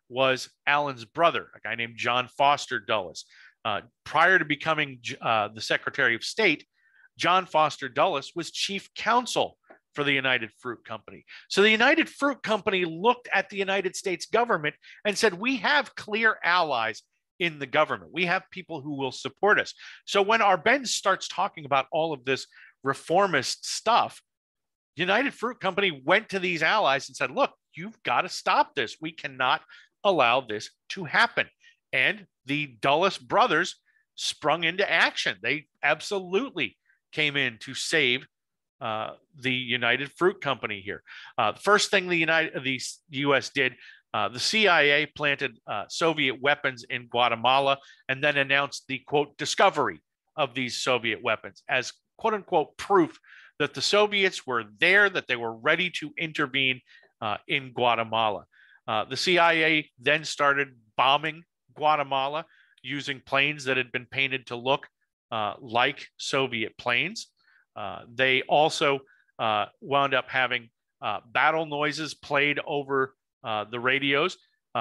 was Allen's brother, a guy named John Foster Dulles. Uh, prior to becoming uh, the Secretary of State, John Foster Dulles was chief counsel for the United Fruit Company. So the United Fruit Company looked at the United States government and said, We have clear allies in the government. We have people who will support us. So when Arbenz starts talking about all of this reformist stuff, United Fruit Company went to these allies and said, look, you've got to stop this. We cannot allow this to happen. And the Dulles brothers sprung into action. They absolutely came in to save uh, the United Fruit Company here. Uh, first thing the United the U.S. did, uh, the CIA planted uh, Soviet weapons in Guatemala and then announced the quote discovery of these Soviet weapons as quote unquote proof that the Soviets were there, that they were ready to intervene uh, in Guatemala. Uh, the CIA then started bombing Guatemala using planes that had been painted to look uh, like Soviet planes. Uh, they also uh, wound up having uh, battle noises played over the radios.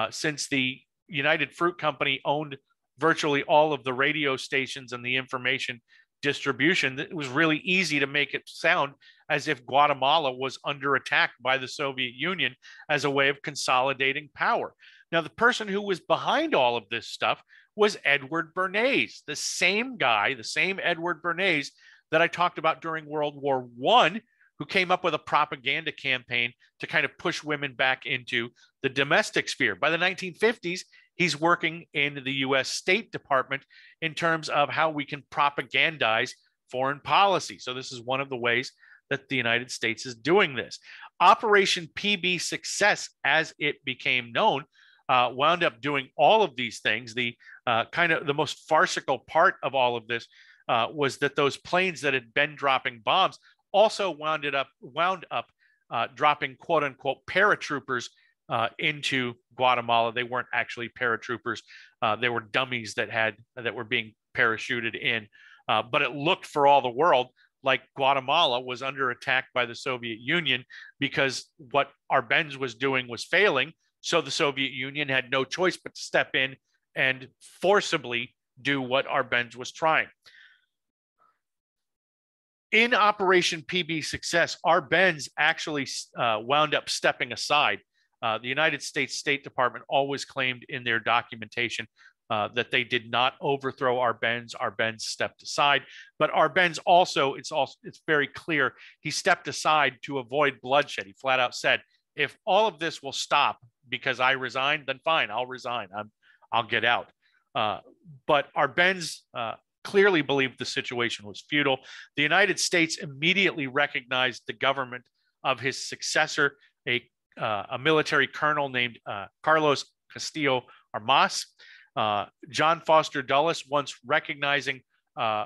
since the United Fruit Company owned virtually all of the radio stations and the information distribution, it was really easy to make it sound as if Guatemala was under attack by the Soviet Union as a way of consolidating power. Now, the person who was behind all of this stuff was Edward Bernays, the same guy, the same Edward Bernays that I talked about during World War One, who came up with a propaganda campaign to kind of push women back into the domestic sphere. By the 1950s, he's working in the US State Department in terms of how we can propagandize foreign policy. So, this is one of the ways that the United States is doing this. Operation PB Success, as it became known, uh, wound up doing all of these things. The uh, kind of the most farcical part of all of this uh, was that those planes that had been dropping bombs also wound up wound up uh, dropping quote unquote paratroopers uh, into Guatemala. They weren't actually paratroopers; uh, they were dummies that had that were being parachuted in. Uh, but it looked for all the world like Guatemala was under attack by the Soviet Union because what Arbenz was doing was failing. So the Soviet Union had no choice but to step in and forcibly do what Arbenz was trying in Operation PB Success, Arbenz actually uh, wound up stepping aside. Uh, the United States State Department always claimed in their documentation uh, that they did not overthrow Arbenz. Arbenz stepped aside, but Arbenz also it's also it's very clear he stepped aside to avoid bloodshed. He flat out said, "If all of this will stop because I resign, then fine, I'll resign. I'm I'll get out." Uh, but Arbenz uh, clearly believed the situation was futile. The United States immediately recognized the government of his successor, a, a military colonel named uh, Carlos Castillo Armas. Uh, John Foster Dulles, once recognizing uh,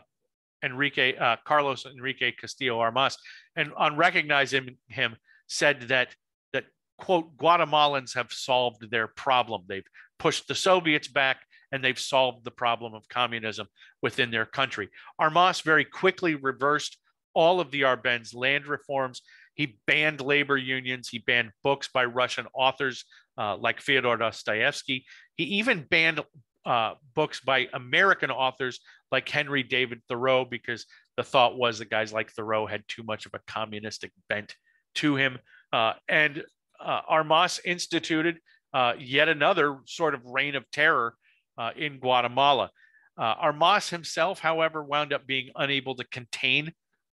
Enrique uh, Carlos Enrique Castillo Armas, and on recognizing him, said that that quote Guatemalans have solved their problem. They've pushed the Soviets back and they've solved the problem of communism within their country. Armas very quickly reversed all of the Arbenz land reforms. He banned labor unions. He banned books by Russian authors uh, like Fyodor Dostoevsky. He even banned uh, books by American authors like Henry David Thoreau because the thought was that guys like Thoreau had too much of a communistic bent to him. Uh, and uh, Armas instituted uh, yet another sort of reign of terror uh, in Guatemala. Uh, Armas himself, however, wound up being unable to contain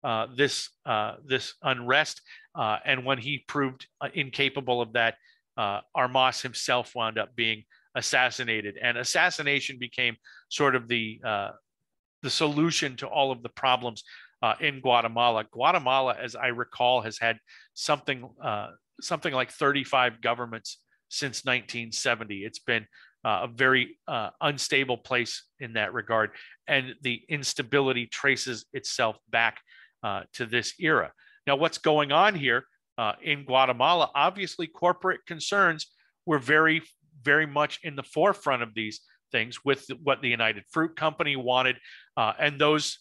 uh, this uh, this unrest, uh, and when he proved uh, incapable of that, Armas himself wound up being assassinated, and assassination became sort of the the solution to all of the problems in Guatemala. Guatemala, as I recall, has had something something like 35 governments since 1970. It's been uh, a very uh, unstable place in that regard. And the instability traces itself back uh, to this era. Now, what's going on here uh, in Guatemala? Obviously, corporate concerns were very, very much in the forefront of these things with what the United Fruit Company wanted. Uh, and those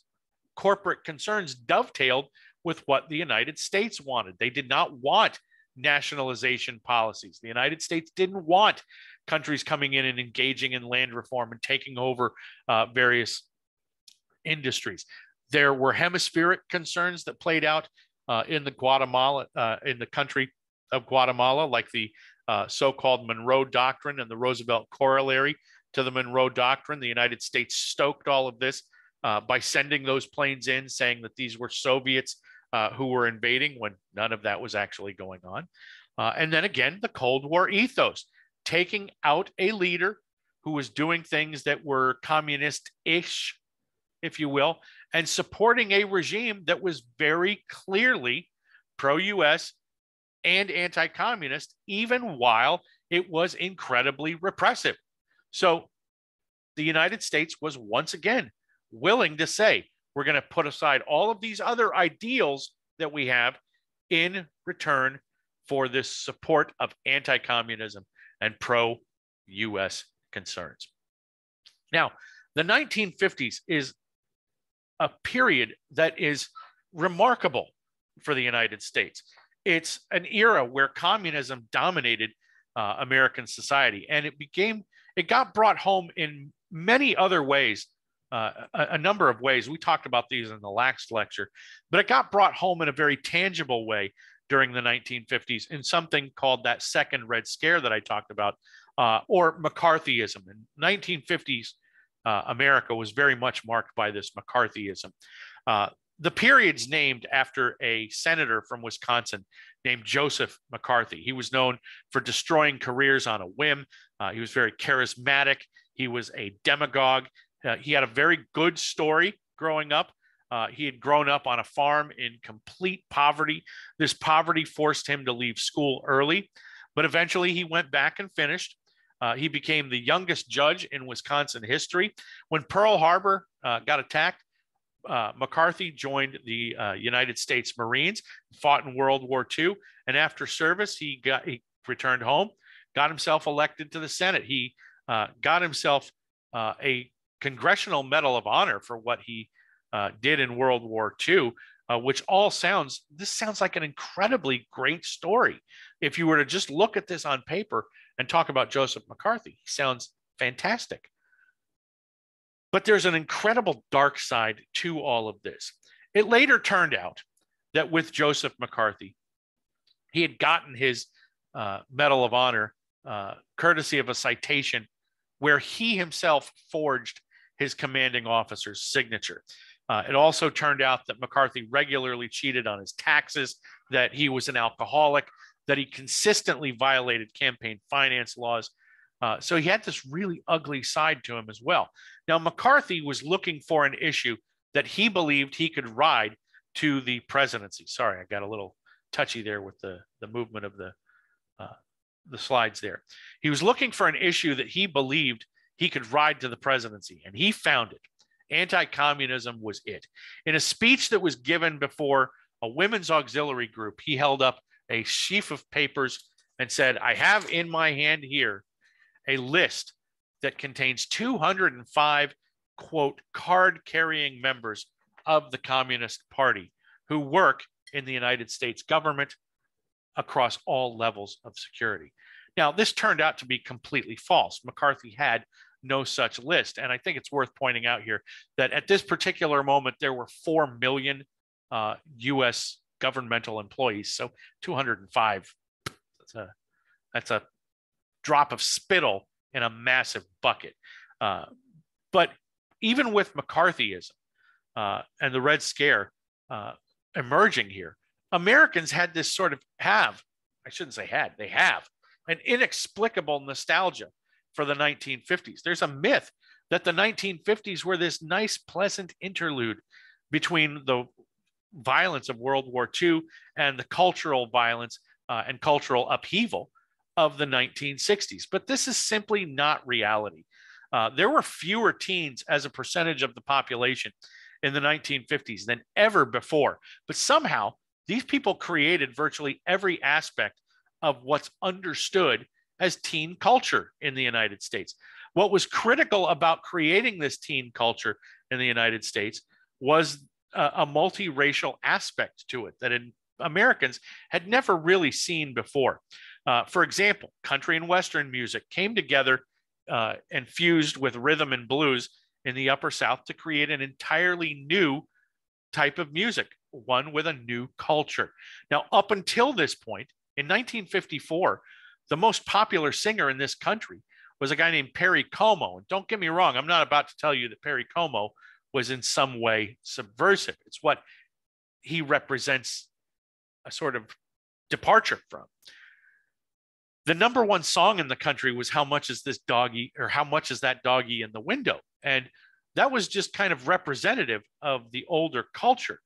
corporate concerns dovetailed with what the United States wanted. They did not want nationalization policies. The United States didn't want countries coming in and engaging in land reform and taking over uh, various industries. There were hemispheric concerns that played out uh, in the Guatemala, uh, in the country of Guatemala, like the uh, so-called Monroe Doctrine and the Roosevelt Corollary to the Monroe Doctrine. The United States stoked all of this uh, by sending those planes in, saying that these were Soviets uh, who were invading when none of that was actually going on. and then again, the Cold War ethos taking out a leader who was doing things that were communist ish, if you will, and supporting a regime that was very clearly pro US and anti communist, even while it was incredibly repressive. So the United States was once again willing to say, we're going to put aside all of these other ideals that we have in return for this support of anti communism and pro US concerns. Now, the 1950s is a period that is remarkable for the United States. It's an era where communism dominated uh, American society, and it became it got brought home in many other ways, uh, a, a, number of ways. We talked about these in the last lecture, but it got brought home in a very tangible way during the 1950s in something called that second Red Scare that I talked about, uh, or McCarthyism. In 1950s, uh, America was very much marked by this McCarthyism. Uh, the period's named after a senator from Wisconsin named Joseph McCarthy. He was known for destroying careers on a whim. Uh, he was very charismatic. He was a demagogue. Uh, he had a very good story growing up. Uh, he had grown up on a farm in complete poverty. This poverty forced him to leave school early, but eventually he went back and finished. Uh, he became the youngest judge in Wisconsin history. When Pearl Harbor uh, got attacked, uh, McCarthy joined the uh, United States Marines, fought in World War II, and after service, he got he returned home, got himself elected to the Senate. He uh, got himself uh, a Congressional Medal of Honor for what he did in World War II, uh, which all sounds this sounds like an incredibly great story. If you were to just look at this on paper and talk about Joseph McCarthy, he sounds fantastic. But there's an incredible dark side to all of this. It later turned out that with Joseph McCarthy, he had gotten his uh, Medal of Honor uh, courtesy of a citation where he himself forged his commanding officer's signature. Uh, it also turned out that McCarthy regularly cheated on his taxes, that he was an alcoholic, that he consistently violated campaign finance laws, uh, so he had this really ugly side to him as well. Now, McCarthy was looking for an issue that he believed he could ride to the presidency. Sorry, I got a little touchy there with the, the movement of the, uh, the slides there. He was looking for an issue that he believed he could ride to the presidency, and he found it. Anti communism was it. In a speech that was given before a women's auxiliary group, he held up a sheaf of papers and said, I have in my hand here a list that contains 205 quote card carrying members of the Communist Party who work in the United States government across all levels of security. Now, this turned out to be completely false. McCarthy had no such list. And I think it's worth pointing out here that at this particular moment, there were 4 million uh, US governmental employees. So 205, that's a, that's a drop of spittle in a massive bucket. Uh, but even with McCarthyism uh, and the Red Scare uh, emerging here, Americans had this sort of have, I shouldn't say had, they have an inexplicable nostalgia for the 1950s. There's a myth that the 1950s were this nice, pleasant interlude between the violence of World War II and the cultural violence uh, and cultural upheaval of the 1960s. But this is simply not reality. Uh, there were fewer teens as a percentage of the population in the 1950s than ever before. But somehow, these people created virtually every aspect of what's understood as teen culture in the United States. What was critical about creating this teen culture in the United States was a, multiracial aspect to it that in Americans had never really seen before. Uh, for example, country and Western music came together uh, and fused with rhythm and blues in the Upper South to create an entirely new type of music, one with a new culture. Now, up until this point, in 1954, the most popular singer in this country was a guy named Perry Como. And don't get me wrong, I'm not about to tell you that Perry Como was in some way subversive. It's what he represents a sort of departure from. The number one song in the country was how much is this doggy or how much is that doggy in the window? And that was just kind of representative of the older culture.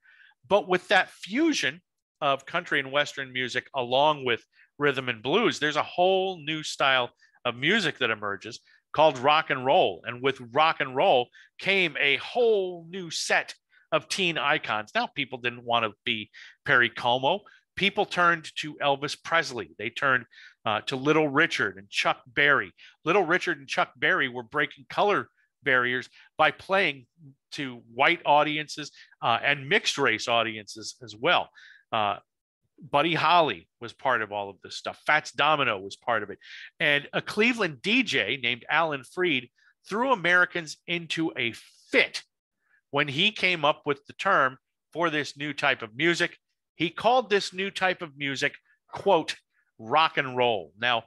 But with that fusion of country and western music along with rhythm and blues there's a whole new style of music that emerges called rock and roll and with rock and roll came a whole new set of teen icons now people didn't want to be perry como people turned to elvis presley they turned uh, to Little Richard and Chuck Berry. Little Richard and Chuck Berry were breaking color barriers by playing to white audiences uh, and mixed race audiences as well. Uh, Buddy Holly was part of all of this stuff. Fats Domino was part of it. And a Cleveland DJ named Alan Freed threw Americans into a fit when he came up with the term for this new type of music. He called this new type of music, quote, rock and roll. Now,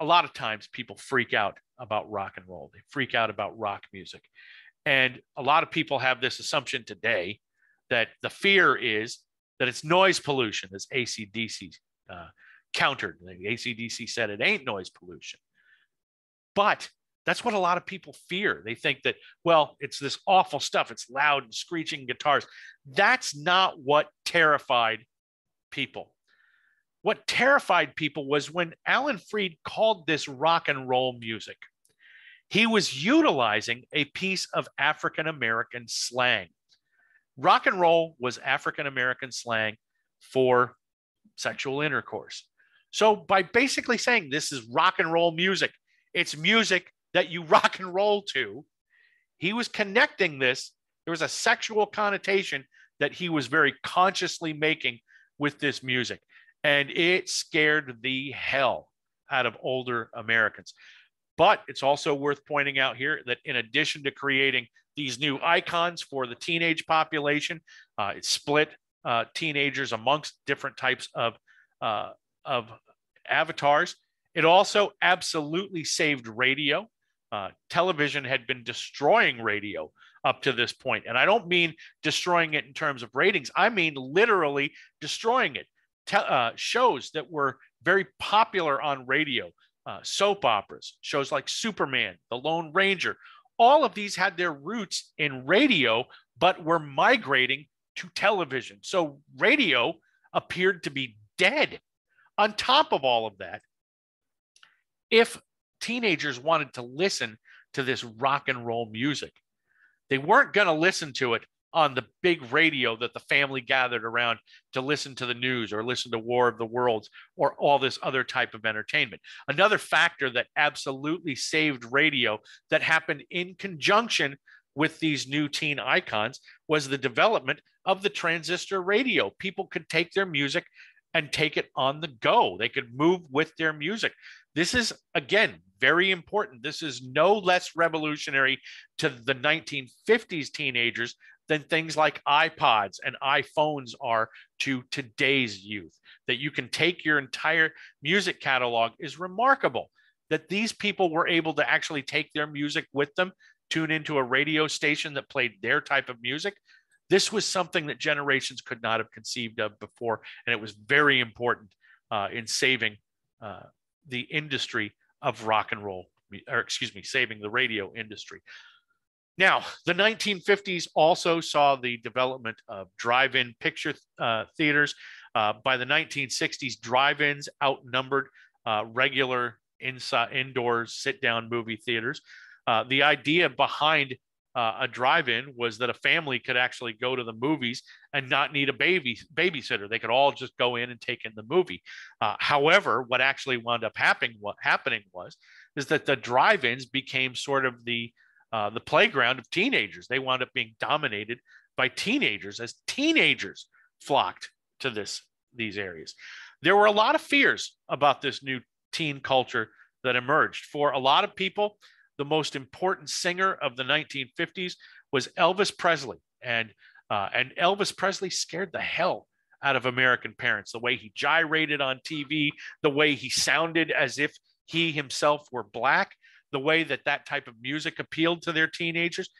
a lot of times people freak out about rock and roll. They freak out about rock music. And a lot of people have this assumption today that the fear is that it's noise pollution, as ACDC uh, countered. The ACDC said it ain't noise pollution. But that's what a lot of people fear. They think that, well, it's this awful stuff. It's loud and screeching guitars. That's not what terrified people. What terrified people was when Alan Freed called this rock and roll music. He was utilizing a piece of African American slang. Rock and roll was African American slang for sexual intercourse. So, by basically saying this is rock and roll music, it's music that you rock and roll to, he was connecting this. There was a sexual connotation that he was very consciously making with this music. And it scared the hell out of older Americans. But it's also worth pointing out here that in addition to creating these new icons for the teenage population, uh, it split uh, teenagers amongst different types of, uh, of avatars. It also absolutely saved radio. Uh, television had been destroying radio up to this point. And I don't mean destroying it in terms of ratings, I mean literally destroying it. Te- uh, shows that were very popular on radio, uh, soap operas, shows like Superman, The Lone Ranger, all of these had their roots in radio, but were migrating to television. So radio appeared to be dead. On top of all of that, if teenagers wanted to listen to this rock and roll music, they weren't going to listen to it on the big radio that the family gathered around to listen to the news or listen to War of the Worlds or all this other type of entertainment. Another factor that absolutely saved radio that happened in conjunction with these new teen icons was the development of the transistor radio. People could take their music and take it on the go. They could move with their music. This is, again, very important. This is no less revolutionary to the 1950s teenagers than things like iPods and iPhones are to today's youth. That you can take your entire music catalog is remarkable. That these people were able to actually take their music with them, tune into a radio station that played their type of music. This was something that generations could not have conceived of before, and it was very important uh, in saving uh, the industry of rock and roll, or excuse me, saving the radio industry. Now, the 1950s also saw the development of drive in picture uh, theaters. Uh, by the 1960s, drive ins outnumbered uh, regular inside, indoors sit down movie theaters. Uh, the idea behind uh, a drive-in was that a family could actually go to the movies and not need a baby babysitter. They could all just go in and take in the movie. Uh, however, what actually wound up happening what happening was is that the drive-ins became sort of the uh, the playground of teenagers. They wound up being dominated by teenagers as teenagers flocked to this these areas. There were a lot of fears about this new teen culture that emerged. For a lot of people, the most important singer of the 1950s was Elvis Presley. And, uh, and Elvis Presley scared the hell out of American parents. The way he gyrated on TV, the way he sounded as if he himself were black, the way that that type of music appealed to their teenagers.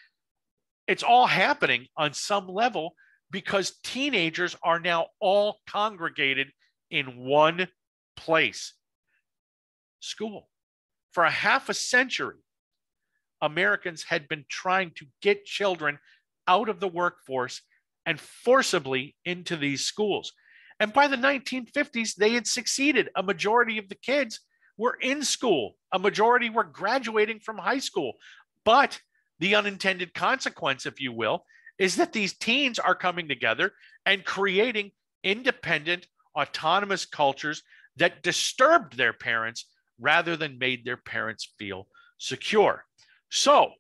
It's all happening on some level because teenagers are now all congregated in one place school. For a half a century, Americans had been trying to get children out of the workforce and forcibly into these schools. And by the 1950s, they had succeeded. A majority of the kids were in school, a majority were graduating from high school. But the unintended consequence, if you will, is that these teens are coming together and creating independent, autonomous cultures that disturbed their parents rather than made their parents feel secure. So,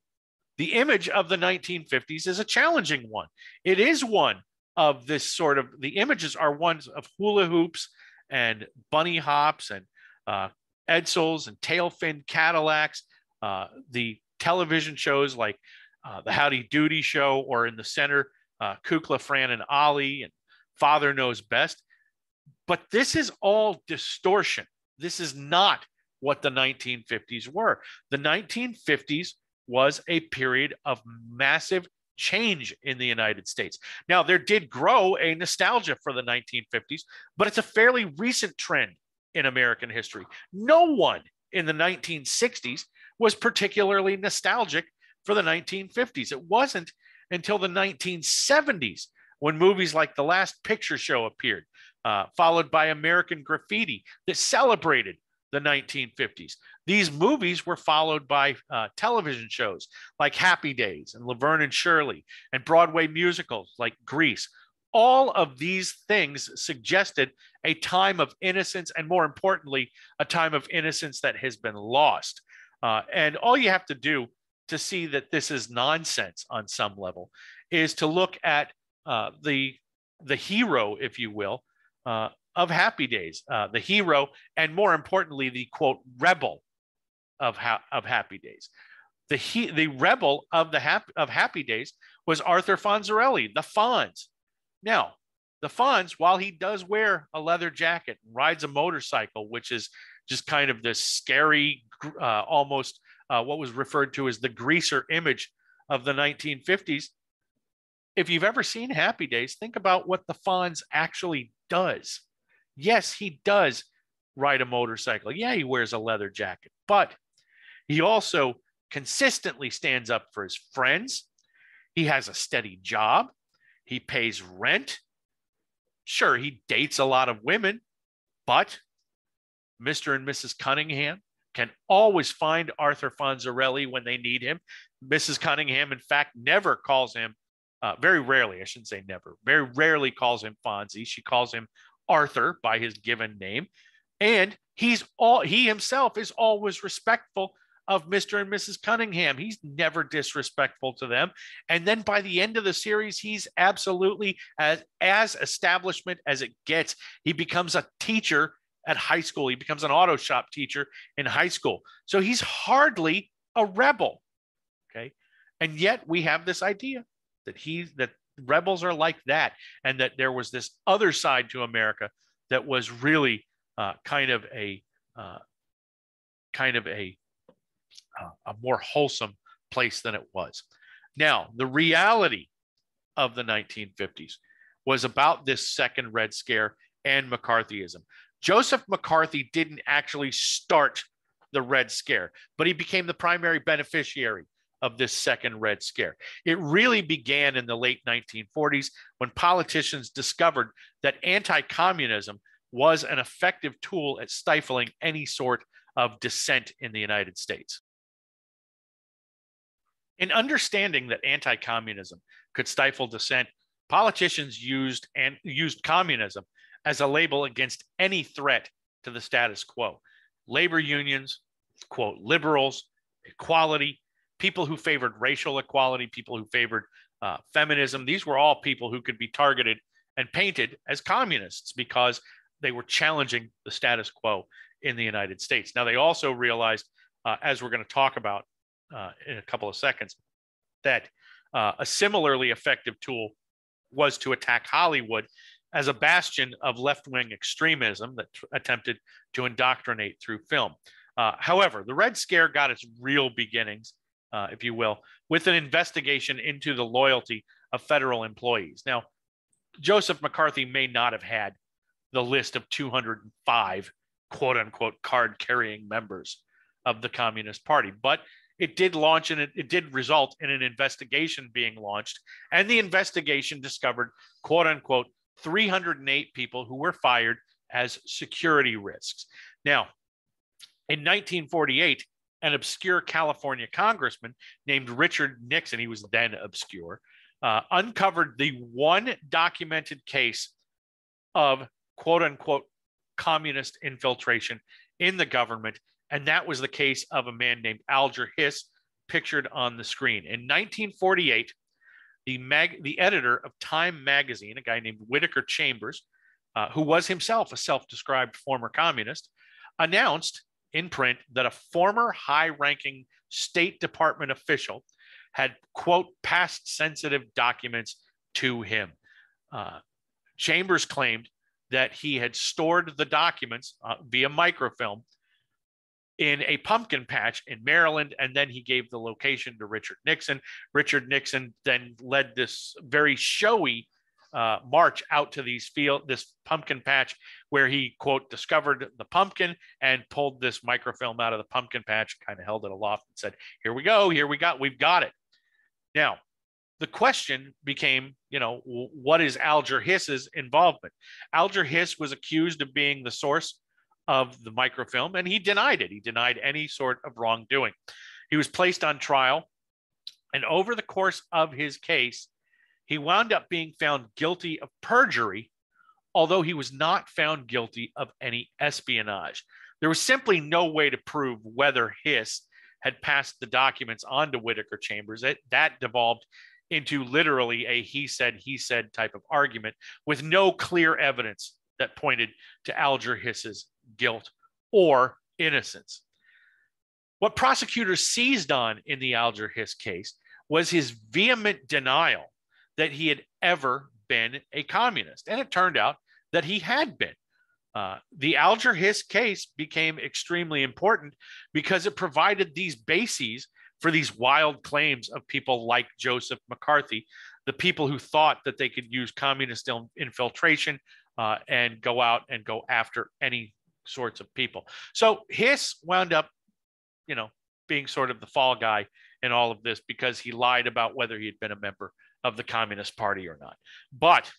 the image of the 1950s is a challenging one. It is one of this sort of, the images are ones of hula hoops and bunny hops and uh, Edsels and tail fin Cadillacs. Uh, the television shows like uh, the Howdy Doody show, or in the center, uh, Kukla, Fran, and Ollie, and Father Knows Best. But this is all distortion. This is not what the 1950s were. The 1950s was a period of massive change in the United States. Now, there did grow a nostalgia for the 1950s, but it's a fairly recent trend in American history. No one in the 1960s was particularly nostalgic for the 1950s. It wasn't until the 1970s when movies like The Last Picture Show appeared, uh, followed by American Graffiti that celebrated the 1950s. These movies were followed by uh, television shows like Happy Days and Laverne and Shirley and Broadway musicals like Grease. All of these things suggested a time of innocence and, more importantly, a time of innocence that has been lost. Uh, and all you have to do to see that this is nonsense on some level is to look at uh, the the hero, if you will, uh, of Happy Days, uh, the hero, and more importantly, the quote rebel of ha- of Happy Days. The he- the rebel of the hap- of Happy Days was Arthur Fonzarelli, the Fonz. Now, the Fonz, while he does wear a leather jacket, and rides a motorcycle, which is just kind of this scary, uh, almost uh, what was referred to as the greaser image of the 1950s. If you've ever seen Happy Days, think about what the Fonz actually does. Yes, he does ride a motorcycle. Yeah, he wears a leather jacket, but he also consistently stands up for his friends. He has a steady job. He pays rent. Sure, he dates a lot of women, but Mr. and Mrs. Cunningham can always find Arthur Fonzarelli when they need him. Mrs. Cunningham, in fact, never calls him, uh, very rarely, I shouldn't say never, very rarely calls him Fonzie. She calls him Arthur by his given name. And he's all he himself is always respectful of Mr. and Mrs. Cunningham. He's never disrespectful to them. And then by the end of the series, he's absolutely as, as establishment as it gets. He becomes a teacher at high school. He becomes an auto shop teacher in high school. So he's hardly a rebel. Okay. And yet we have this idea that he that rebels are like that, and that there was this other side to America that was really uh, kind of a uh, kind of a uh, a more wholesome place than it was. Now, the reality of the 1950s was about this second Red Scare and McCarthyism. Joseph McCarthy didn't actually start the Red Scare, but he became the primary beneficiary of this second Red Scare. It really began in the late 1940s when politicians discovered that anti communism was an effective tool at stifling any sort of dissent in the United States. In understanding that anti communism could stifle dissent, politicians used, and used communism as a label against any threat to the status quo. Labor unions, quote, liberals, equality, people who favored racial equality, people who favored uh, feminism. These were all people who could be targeted and painted as communists because they were challenging the status quo in the United States. Now, they also realized, uh, as we're going to talk about uh, in a couple of seconds, that uh, a similarly effective tool was to attack Hollywood as a bastion of left wing extremism that t- attempted to indoctrinate through film. Uh, however, the Red Scare got its real beginnings uh, if you will, with an investigation into the loyalty of federal employees. Now, Joseph McCarthy may not have had the list of 205 quote unquote card carrying members of the Communist Party, but it did launch and it, it did result in an investigation being launched. And the investigation discovered quote unquote 308 people who were fired as security risks. Now, in 1948, an obscure California congressman named Richard Nixon, he was then obscure, uh, uncovered the one documented case of quote unquote communist infiltration in the government. And that was the case of a man named Alger Hiss, pictured on the screen. In 1948, the, mag- the editor of Time magazine, a guy named Whittaker Chambers, uh, who was himself a self described former communist, announced in print that a former high ranking State Department official had, quote, passed sensitive documents to him. Uh, Chambers claimed that he had stored the documents uh, via microfilm in a pumpkin patch in Maryland. And then he gave the location to Richard Nixon. Richard Nixon then led this very showy uh, march out to these field, this pumpkin patch, where he quote discovered the pumpkin and pulled this microfilm out of the pumpkin patch, kind of held it aloft and said, "Here we go, here we got, we've got it." Now, the question became, you know, what is Alger Hiss's involvement? Alger Hiss was accused of being the source of the microfilm, and he denied it. He denied any sort of wrongdoing. He was placed on trial, and over the course of his case, he wound up being found guilty of perjury, although he was not found guilty of any espionage. There was simply no way to prove whether Hiss had passed the documents on to Whittaker Chambers. It, that devolved into literally a he said, he said type of argument with no clear evidence that pointed to Alger Hiss's guilt or innocence. What prosecutors seized on in the Alger Hiss case was his vehement denial that he had ever been a communist. And it turned out that he had been. Uh, the Alger Hiss case became extremely important because it provided these bases for these wild claims of people like Joseph McCarthy, the people who thought that they could use communist infiltration uh, and go out and go after any sorts of people. So Hiss wound up, you know, being sort of the fall guy in all of this because he lied about whether he had been a member of the Communist Party or not. But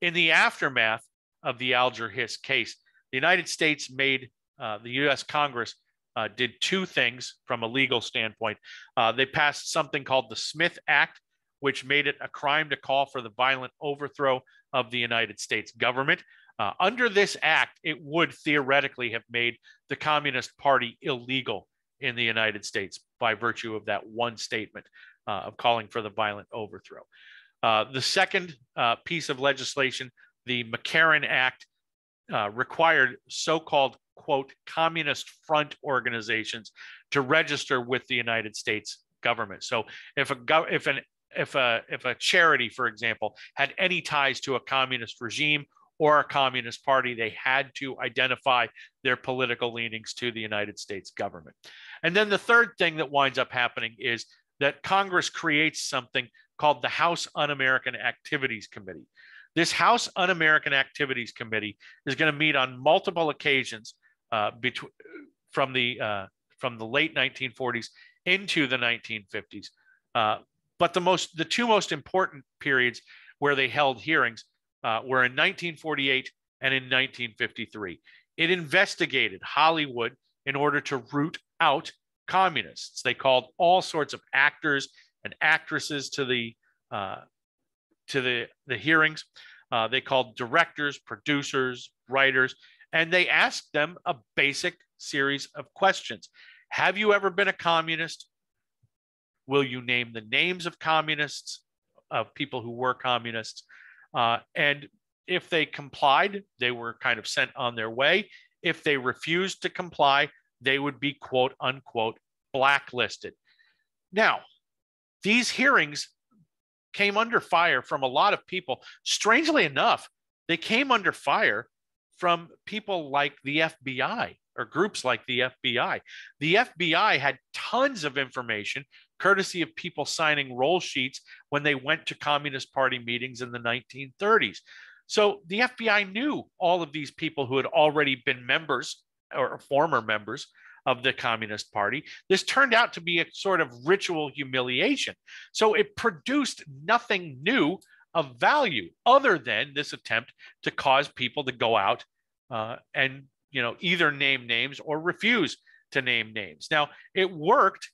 in the aftermath of the Alger Hiss case, the United States made uh, the US Congress uh, did two things from a legal standpoint. Uh, they passed something called the Smith Act, which made it a crime to call for the violent overthrow of the United States government. Uh, under this act, it would theoretically have made the Communist Party illegal in the United States by virtue of that one statement uh, of calling for the violent overthrow. Uh, the second uh, piece of legislation, the McCarran Act, uh, required so called, quote, Communist Front organizations to register with the United States government. So if a, if an if a if a charity, for example, had any ties to a communist regime or a communist party, they had to identify their political leanings to the United States government. And then the third thing that winds up happening is that Congress creates something called the House Un American Activities Committee. This House Un American Activities Committee is going to meet on multiple occasions uh, between, from, the, uh, from the late 1940s into the 1950s. Uh, but the, most, the two most important periods where they held hearings uh, were in 1948 and in 1953. It investigated Hollywood in order to root out communists. They called all sorts of actors and actresses to the uh, to the the hearings. Uh, they called directors, producers, writers, and they asked them a basic series of questions. Have you ever been a communist? Will you name the names of communists, of people who were communists? Uh, and if they complied, they were kind of sent on their way. If they refused to comply, they would be quote unquote blacklisted. Now, these hearings came under fire from a lot of people. Strangely enough, they came under fire from people like the FBI or groups like the FBI. The FBI had tons of information, courtesy of people signing roll sheets when they went to Communist Party meetings in the 1930s. So the FBI knew all of these people who had already been members or former members of the Communist Party. This turned out to be a sort of ritual humiliation. So it produced nothing new of value other than this attempt to cause people to go out uh, and you know either name names or refuse to name names. Now it worked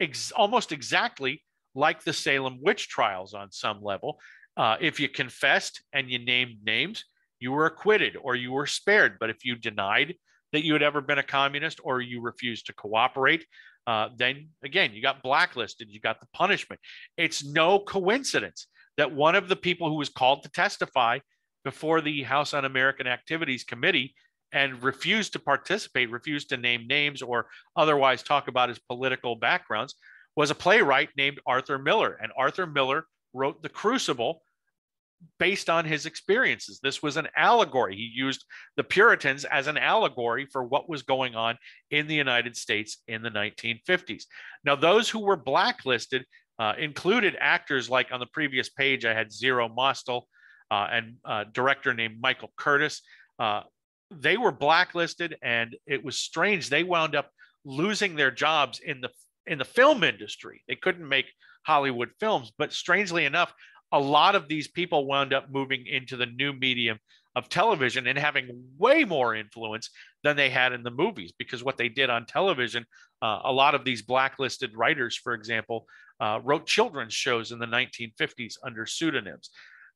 ex- almost exactly like the Salem witch trials on some level. Uh, if you confessed and you named names, you were acquitted or you were spared. But if you denied that you had ever been a communist or you refused to cooperate, uh, then again, you got blacklisted, you got the punishment. It's no coincidence that one of the people who was called to testify before the House Un American Activities Committee and refused to participate, refused to name names or otherwise talk about his political backgrounds, was a playwright named Arthur Miller. And Arthur Miller wrote The Crucible, based on his experiences. This was an allegory. He used the Puritans as an allegory for what was going on in the United States in the 1950s. Now, those who were blacklisted uh, included actors like on the previous page, I had Zero Mostel uh, and uh, director named Michael Curtis. Uh, they were blacklisted, and it was strange. They wound up losing their jobs in the in the film industry. They couldn't make Hollywood films, but strangely enough, a lot of these people wound up moving into the new medium of television and having way more influence than they had in the movies because what they did on television uh, a lot of these blacklisted writers for example uh, wrote children's shows in the 1950s under pseudonyms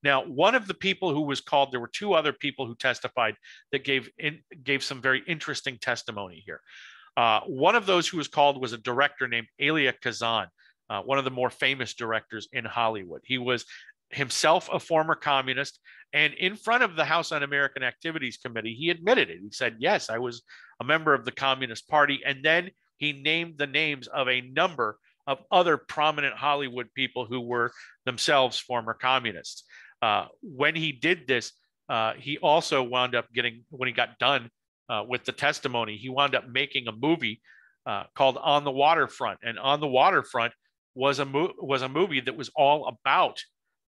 now one of the people who was called there were two other people who testified that gave in, gave some very interesting testimony here uh, one of those who was called was a director named elia kazan uh, one of the more famous directors in Hollywood. He was himself a former communist. And in front of the House Un American Activities Committee, he admitted it. He said, Yes, I was a member of the Communist Party. And then he named the names of a number of other prominent Hollywood people who were themselves former communists. Uh, when he did this, uh, he also wound up getting, when he got done uh, with the testimony, he wound up making a movie uh, called On the Waterfront. And On the Waterfront was a, mo- was a movie that was all about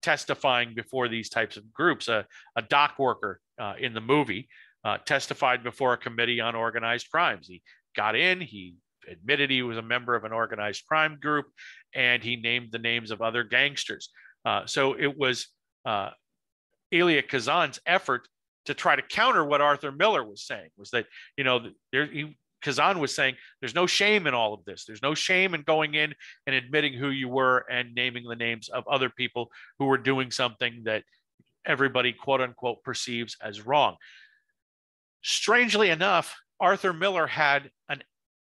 testifying before these types of groups. A, a dock worker uh, in the movie uh, testified before a committee on organized crimes. He got in, he admitted he was a member of an organized crime group, and he named the names of other gangsters. Uh, so it was uh, Elia Kazan's effort to try to counter what Arthur Miller was saying was that you know there, he Kazan was saying there's no shame in all of this. There's no shame in going in and admitting who you were and naming the names of other people who were doing something that everybody, quote unquote, perceives as wrong. Strangely enough, Arthur Miller had an,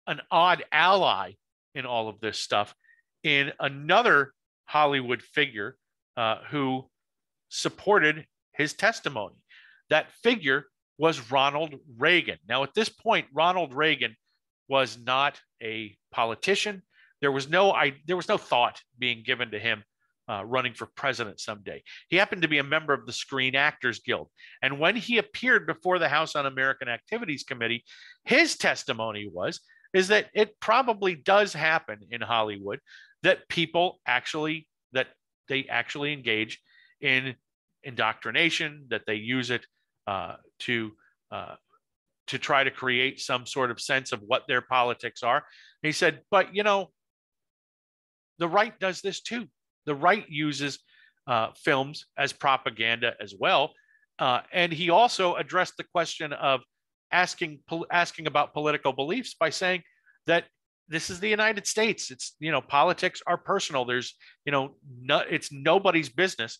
an odd ally in all of this stuff in another Hollywood figure uh, who supported his testimony. That figure was Ronald Reagan. Now, at this point, Ronald Reagan was not a politician. There was no I, there was no thought being given to him uh, running for president someday. He happened to be a member of the Screen Actors Guild, and when he appeared before the House Un American Activities Committee, his testimony was is that it probably does happen in Hollywood that people actually that they actually engage in indoctrination, that they use it uh, to uh, to try to create some sort of sense of what their politics are. He said, but you know, the right does this too. The right uses uh, films as propaganda as well. Uh, and he also addressed the question of asking asking about political beliefs by saying that this is the United States. It's you know politics are personal. There's you know no, it's nobody's business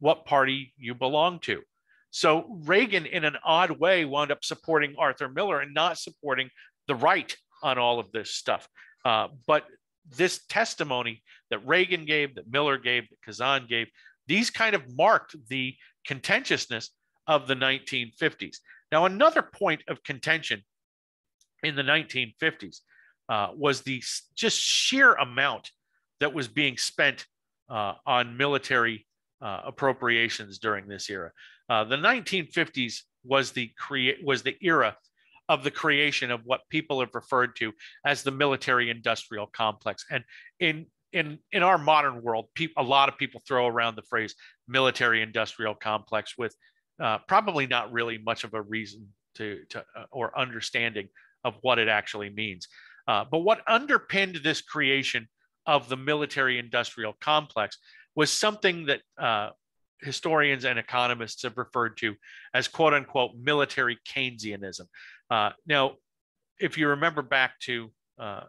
what party you belong to. So Reagan, in an odd way, wound up supporting Arthur Miller and not supporting the right on all of this stuff. Uh, but this testimony that Reagan gave, that Miller gave, that Kazan gave, these kind of marked the contentiousness of the 1950s. Now, another point of contention in the 1950s uh, was the just sheer amount that was being spent uh, on military uh, appropriations during this era. Uh, the 1950s was the create was the era of the creation of what people have referred to as the military industrial complex. And in in in our modern world, pe- a lot of people throw around the phrase military industrial complex with uh, probably not really much of a reason to, to uh, or understanding of what it actually means. Uh, but what underpinned this creation of the military industrial complex was something that uh, historians and economists have referred to as quote unquote military Keynesianism. Uh, now, if you remember back to uh,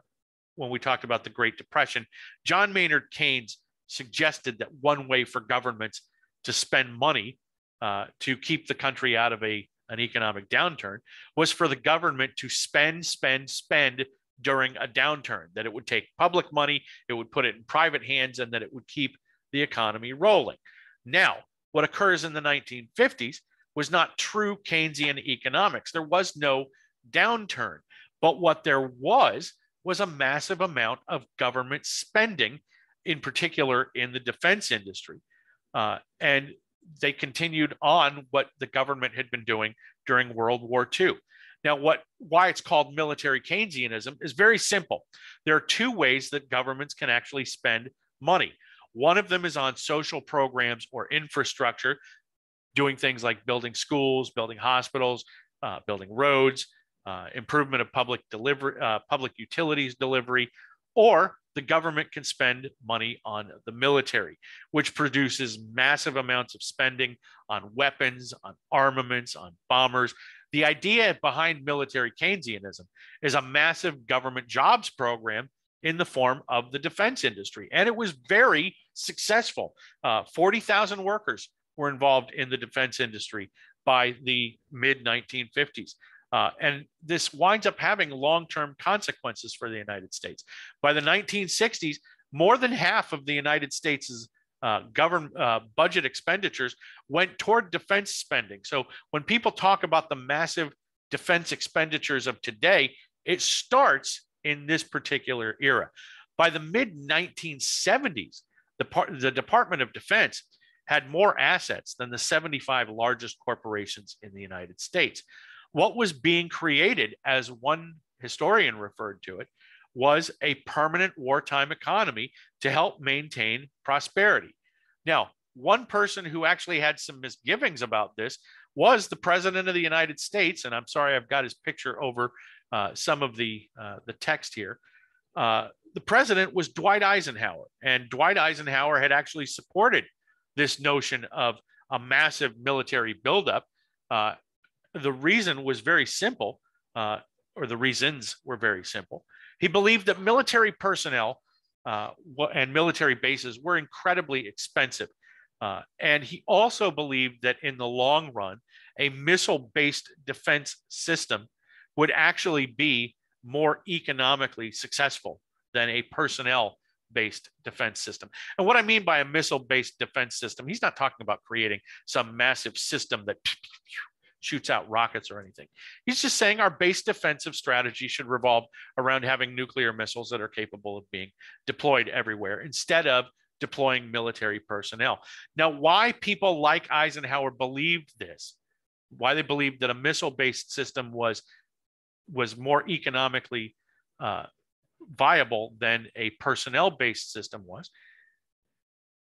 when we talked about the Great Depression, John Maynard Keynes suggested that one way for governments to spend money uh, to keep the country out of a, an economic downturn was for the government to spend, spend, spend during a downturn, that it would take public money, it would put it in private hands, and that it would keep the economy rolling. Now, what occurs in the 1950s was not true Keynesian economics. There was no downturn. But what there was was a massive amount of government spending, in particular in the defense industry. Uh, and they continued on what the government had been doing during World War II. Now, what why it's called military Keynesianism is very simple. There are two ways that governments can actually spend money. One of them is on social programs or infrastructure, doing things like building schools, building hospitals, uh, building roads, uh, improvement of public delivery, uh, public utilities delivery, or the government can spend money on the military, which produces massive amounts of spending on weapons, on armaments, on bombers. The idea behind military Keynesianism is a massive government jobs program in the form of the defense industry. And it was very successful. Uh, 40,000 workers were involved in the defense industry by the mid 1950s. Uh, and this winds up having long term consequences for the United States. By the 1960s, more than half of the United States' uh, government uh, budget expenditures went toward defense spending. So when people talk about the massive defense expenditures of today, it starts in this particular era. By the mid 1970s, the, the Department of Defense had more assets than the 75 largest corporations in the United States. What was being created, as one historian referred to it, was a permanent wartime economy to help maintain prosperity. Now, one person who actually had some misgivings about this was the president of the United States, and I'm sorry I've got his picture over uh, some of the uh, the text here. Uh, the president was Dwight Eisenhower, and Dwight Eisenhower had actually supported this notion of a massive military buildup. Uh, the reason was very simple, uh, or the reasons were very simple. He believed that military personnel uh, and military bases were incredibly expensive. And he also believed that in the long run, a missile based defense system would actually be more economically successful than a personnel based defense system. And what I mean by a missile based defense system, he's not talking about creating some massive system that shoots out rockets or anything. He's just saying our base defensive strategy should revolve around having nuclear missiles that are capable of being deployed everywhere instead of deploying military personnel. Now, why people like Eisenhower believed this, why they believed that a missile based system was, was more economically uh, viable than a personnel based system was.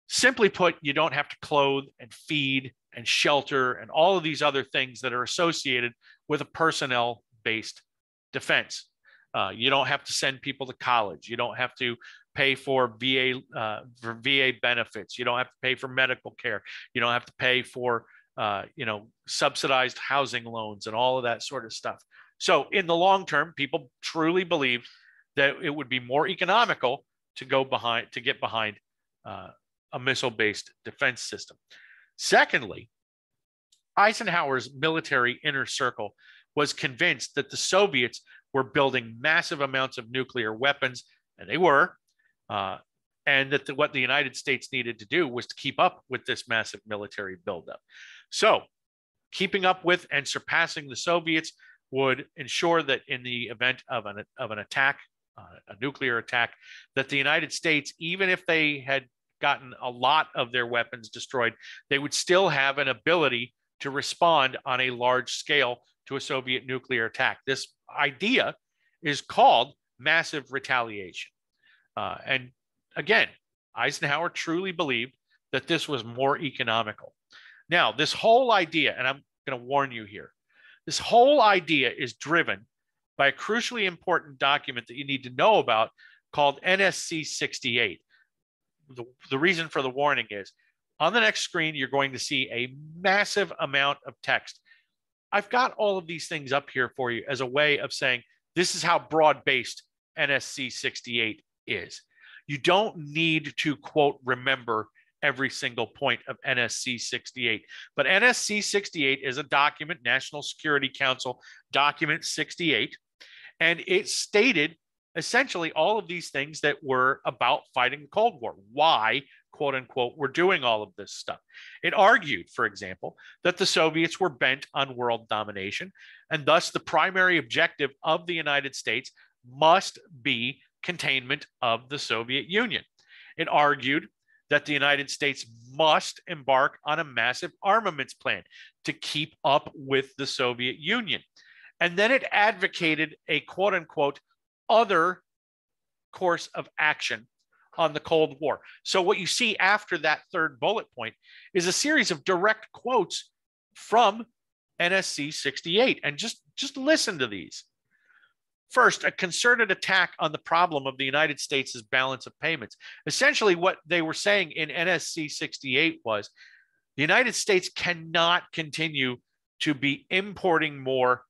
Simply put, you don't have to clothe and feed and shelter and all of these other things that are associated with a personnel based defense. Uh, you don't have to send people to college. You don't have to pay for VA uh, for VA benefits. You don't have to pay for medical care. You don't have to pay for uh, you know subsidized housing loans and all of that sort of stuff. So in the long term, people truly believed that it would be more economical to go behind to get behind uh, a missile based defense system. Secondly, Eisenhower's military inner circle was convinced that the Soviets were building massive amounts of nuclear weapons, and they were, uh, and that the, what the United States needed to do was to keep up with this massive military buildup. So, keeping up with and surpassing the Soviets would ensure that in the event of an, of an attack, uh, a nuclear attack, that the United States, even if they had gotten a lot of their weapons destroyed, they would still have an ability to respond on a large scale to a Soviet nuclear attack. This idea is called massive retaliation. Uh, and again, Eisenhower truly believed that this was more economical. Now, this whole idea, and I'm going to warn you here, this whole idea is driven by a crucially important document that you need to know about called NSC 68 the, the reason for the warning is on the next screen, you're going to see a massive amount of text. I've got all of these things up here for you as a way of saying this is how broad based NSC 68 is. You don't need to quote remember every single point of NSC 68. But NSC 68 is a document, National Security Council document 68, and it stated essentially all of these things that were about fighting the Cold War. Why, quote unquote, we're doing all of this stuff. It argued, for example, that the Soviets were bent on world domination, and thus the primary objective of the United States must be containment of the Soviet Union. It argued that the United States must embark on a massive armaments plan to keep up with the Soviet Union. And then it advocated a quote unquote other course of action on the Cold War. So, what you see after that third bullet point is a series of direct quotes from NSC 68. And just, just listen to these. First, a concerted attack on the problem of the United States' balance of payments. Essentially, what they were saying in NSC 68 was the United States cannot continue to be importing more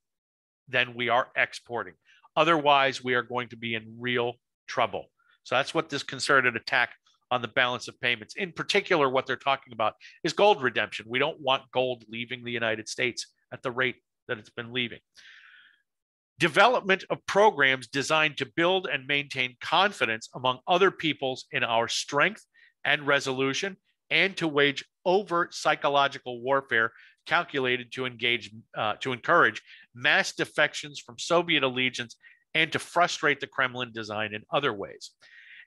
than we are exporting. Otherwise, we are going to be in real trouble. So that's what this concerted attack on the balance of payments. In particular, what they're talking about is gold redemption. We don't want gold leaving the United States at the rate that it's been leaving. Development of programs designed to build and maintain confidence among other peoples in our strength and resolution, and to wage overt psychological warfare calculated to engage uh, to encourage mass defections from Soviet allegiance and to frustrate the Kremlin design in other ways.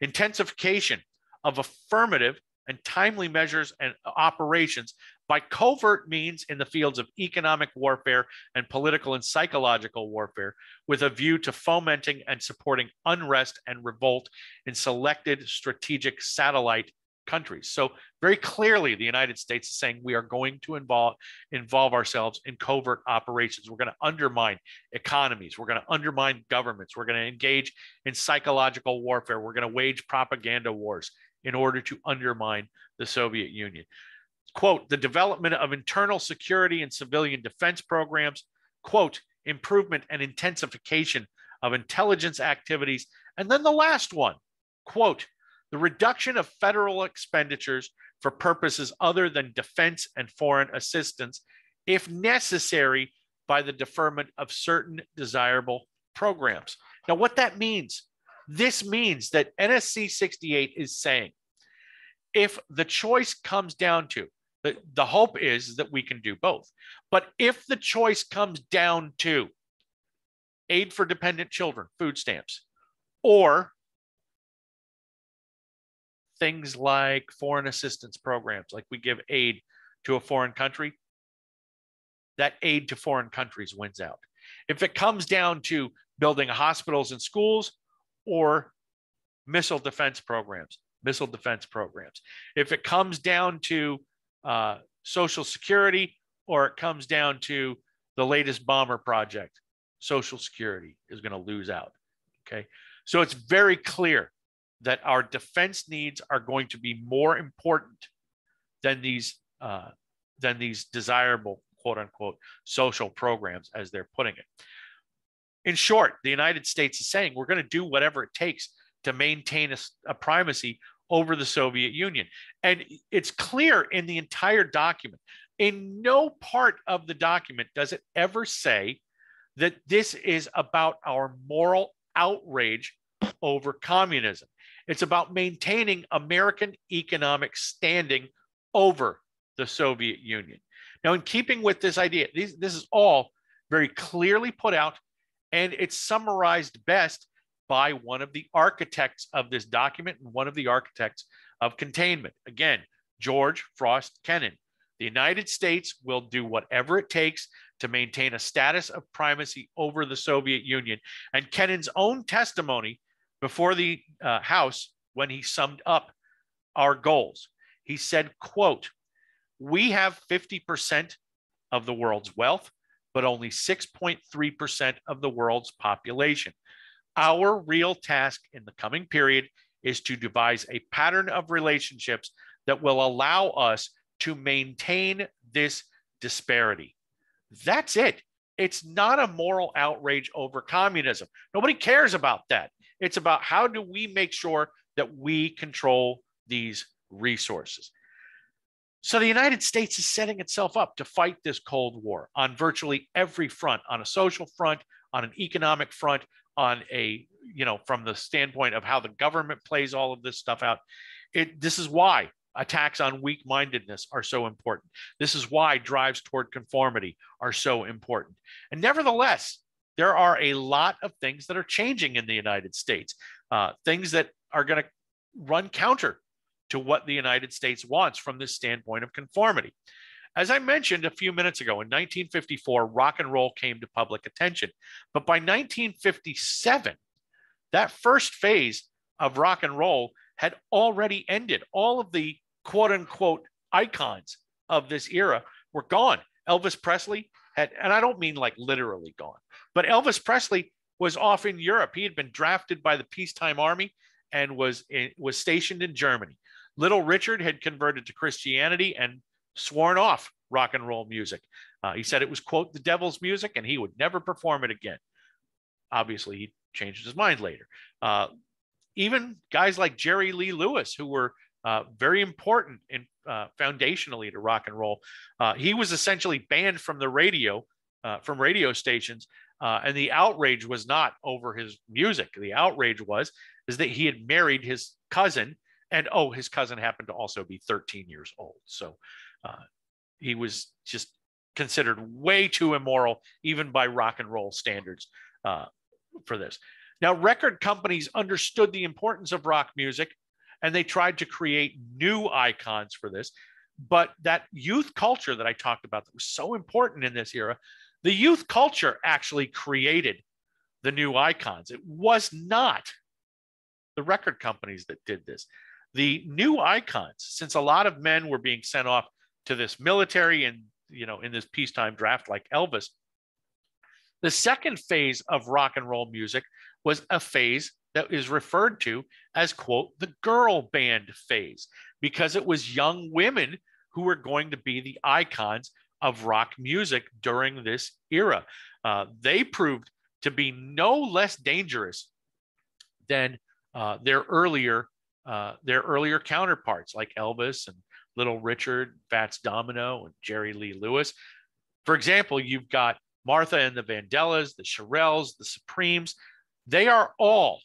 Intensification of affirmative and timely measures and operations by covert means in the fields of economic warfare and political and psychological warfare, with a view to fomenting and supporting unrest and revolt in selected strategic satellite countries. So very clearly, the United States is saying we are going to involve involve ourselves in covert operations. We're going to undermine economies. We're going to undermine governments. We're going to engage in psychological warfare. We're going to wage propaganda wars in order to undermine the Soviet Union. Quote, the development of internal security and civilian defense programs, quote, improvement and intensification of intelligence activities. And then the last one, quote, the reduction of federal expenditures for purposes other than defense and foreign assistance, if necessary, by the deferment of certain desirable programs. Now, what that means, this means that NSC 68 is saying if the choice comes down to, the, the hope is that we can do both. But if the choice comes down to aid for dependent children, food stamps, or things like foreign assistance programs, like we give aid to a foreign country, that aid to foreign countries wins out. If it comes down to building hospitals and schools or missile defense programs, missile defense programs. If it comes down to uh, Social Security or it comes down to the latest bomber project, Social Security is going to lose out. Okay. So it's very clear that our defense needs are going to be more important than these uh, than these desirable quote unquote social programs as they're putting it. In short, the United States is saying we're going to do whatever it takes to maintain a, a primacy over the Soviet Union. And it's clear in the entire document. In no part of the document does it ever say that this is about our moral outrage over communism. It's about maintaining American economic standing over the Soviet Union. Now, in keeping with this idea, these, this is all very clearly put out, and it's summarized best by one of the architects of this document and one of the architects of containment. Again, George Frost Kennan. The United States will do whatever it takes to maintain a status of primacy over the Soviet Union. And Kennan's own testimony before the uh, House when he summed up our goals. He said, quote, we have 50% of the world's wealth, but only 6.3% of the world's population. Our real task in the coming period is to devise a pattern of relationships that will allow us to maintain this disparity. That's it. It's not a moral outrage over communism. Nobody cares about that. It's about how do we make sure that we control these resources. So the United States is setting itself up to fight this Cold War on virtually every front, on a social front, on an economic front, on a, you know, from the standpoint of how the government plays all of this stuff out. It, this is why attacks on weak mindedness are so important. This is why drives toward conformity are so important. And nevertheless, there are a lot of things that are changing in the United States, uh, things that are going to run counter to what the United States wants from this standpoint of conformity. As I mentioned a few minutes ago, in 1954, rock and roll came to public attention. But by 1957, that first phase of rock and roll had already ended. All of the quote unquote icons of this era were gone. Elvis Presley had, and I don't mean like literally gone, but Elvis Presley was off in Europe. He had been drafted by the peacetime army and was in, was stationed in Germany. Little Richard had converted to Christianity and sworn off rock and roll music. Uh, he said it was quote the devil's music and he would never perform it again. Obviously, he changed his mind later. Uh, even guys like Jerry Lee Lewis, who were uh, very important and uh, foundationally to rock and roll. Uh, he was essentially banned from the radio, uh, from radio stations, and the outrage was not over his music. The outrage was is that he had married his cousin, and oh, his cousin happened to also be 13 years old. So uh, he was just considered way too immoral, even by rock and roll standards, for this. Now, record companies understood the importance of rock music and they tried to create new icons for this. But that youth culture that I talked about that was so important in this era, the youth culture actually created the new icons. It was not the record companies that did this. The new icons, since a lot of men were being sent off to this military and you know in this peacetime draft like Elvis, the second phase of rock and roll music was a phase that is referred to as, quote, the girl band phase, because it was young women who were going to be the icons of rock music during this era. Uh, they proved to be no less dangerous than uh, their earlier uh, their earlier counterparts like Elvis and Little Richard, Fats Domino, and Jerry Lee Lewis. For example, you've got Martha and the Vandellas, the Shirelles, the Supremes. They are all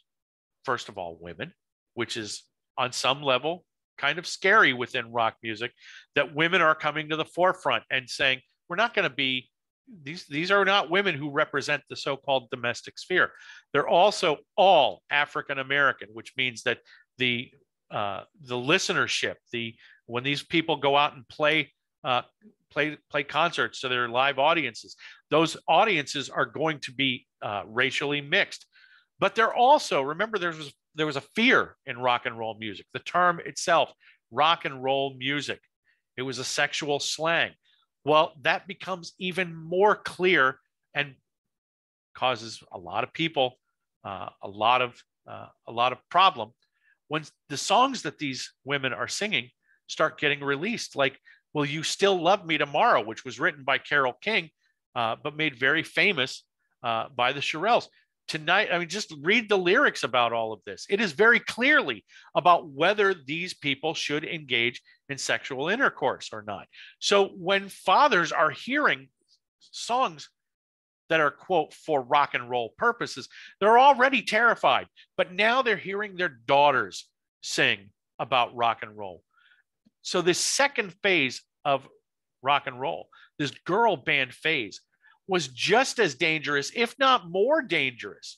first of all, women, which is on some level kind of scary within rock music that women are coming to the forefront and saying, we're not going to be these these are not women who represent the so-called domestic sphere they're also all african american which means that the uh, the listenership the when these people go out and play uh, play play concerts to their live audiences those audiences are going to be uh, racially mixed but they're also, remember, there was there was a fear in rock and roll music. The term itself, rock and roll music, it was a sexual slang. Well, that becomes even more clear and causes a lot of people uh, a lot of uh, a lot of problem when the songs that these women are singing start getting released. Like, "Will You Still Love Me Tomorrow," which was written by Carole King, uh, but made very famous uh, by the Shirelles. Tonight i mean just read the lyrics about all of this. It is very clearly about whether these people should engage in sexual intercourse or not. So when fathers are hearing songs that are quote for rock and roll purposes they're already terrified. But now they're hearing their daughters sing about rock and roll so this second phase of rock and roll this girl band phase was just as dangerous, if not more dangerous,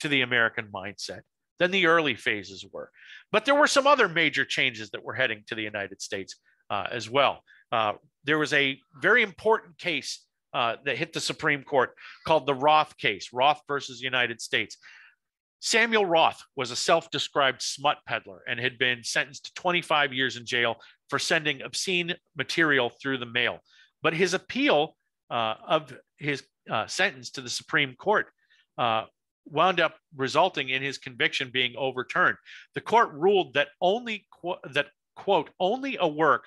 to the American mindset than the early phases were. But there were some other major changes that were heading to the United States uh, as well. Uh, there was a very important case uh, that hit the Supreme Court called the Roth case, Roth versus United States. Samuel Roth was a self described smut peddler and had been sentenced to 25 years in jail for sending obscene material through the mail. But his appeal uh, of his uh, sentence to the Supreme Court uh, wound up resulting in his conviction being overturned. The court ruled that only that quote only a work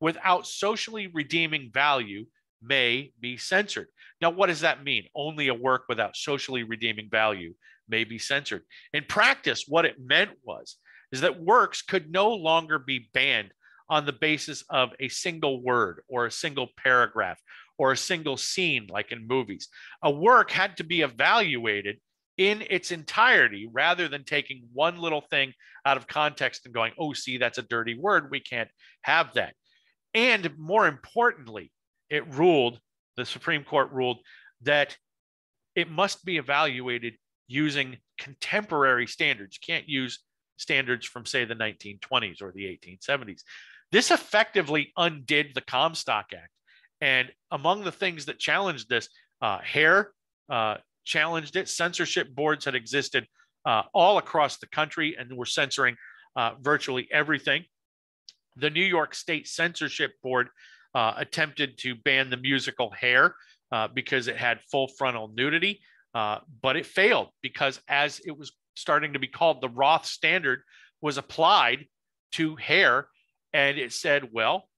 without socially redeeming value may be censored. Now, what does that mean? Only a work without socially redeeming value may be censored. In practice, what it meant was is that works could no longer be banned on the basis of a single word or a single paragraph or a single scene like in movies. A work had to be evaluated in its entirety rather than taking one little thing out of context and going, oh, see, that's a dirty word. We can't have that. And more importantly, it ruled, the Supreme Court ruled that it must be evaluated using contemporary standards. You can't use standards from, say, the 1920s or the 1870s. This effectively undid the Comstock Act. And among the things that challenged this, uh, Hair uh, challenged it. Censorship boards had existed uh, all across the country and were censoring uh, virtually everything. The New York State Censorship Board uh, attempted to ban the musical Hair uh, because it had full frontal nudity, uh, but it failed because as it was starting to be called, the Roth standard was applied to Hair, and it said, well,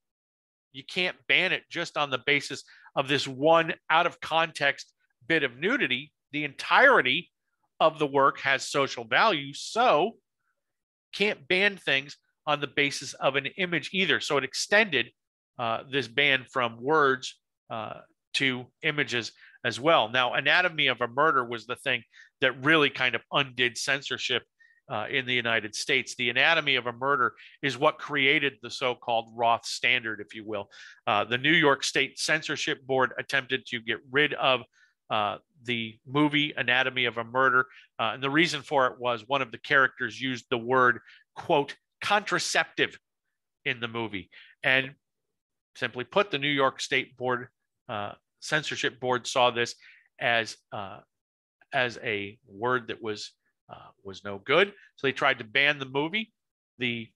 you can't ban it just on the basis of this one out of context bit of nudity. The entirety of the work has social value, so can't ban things on the basis of an image either. So it extended uh, this ban from words uh, to images as well. Now, Anatomy of a Murder was the thing that really kind of undid censorship uh, in the United States. The Anatomy of a Murder is what created the so called Roth standard, if you will. Uh, the New York State Censorship Board attempted to get rid of uh, the movie Anatomy of a Murder. Uh, and the reason for it was one of the characters used the word, quote, contraceptive in the movie. And simply put, the New York State Board, uh, Censorship Board saw this as, uh, as a word that was, uh, was no good. So they tried to ban the movie. The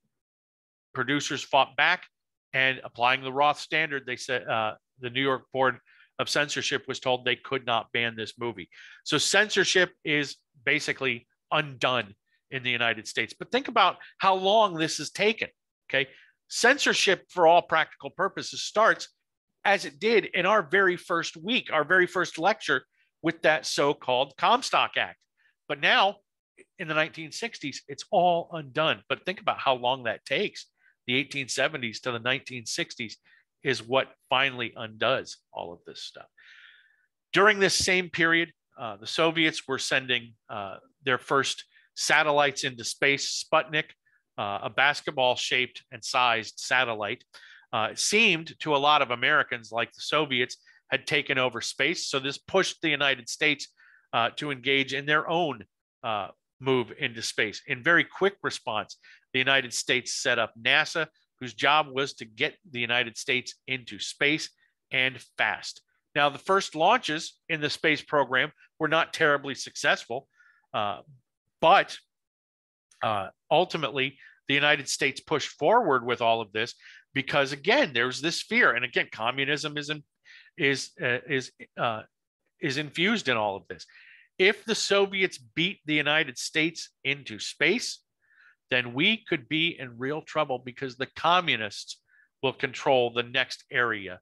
producers fought back and applying the Roth standard, they said uh, the New York Board of censorship was told they could not ban this movie. So censorship is basically undone in the United States. But think about how long this has taken. Okay. Censorship, for all practical purposes, starts as it did in our very first week, our very first lecture with that so called Comstock Act. But now in the 1960s, it's all undone. But think about how long that takes the 1870s to the 1960s is what finally undoes all of this stuff. During this same period, uh, the Soviets were sending uh, their first satellites into space, Sputnik, uh, a basketball shaped and sized satellite. Uh, seemed to a lot of Americans like the Soviets had taken over space. So this pushed the United States uh, to engage in their own uh, move into space. In very quick response, the United States set up NASA whose job was to get the United States into space and fast. Now, the first launches in the space program were not terribly successful, uh, but uh, ultimately, the United States pushed forward with all of this because, again, there's this fear, and again, communism is in, is uh, is uh, is infused in all of this. If the Soviets beat the United States into space, then we could be in real trouble because the communists will control the next area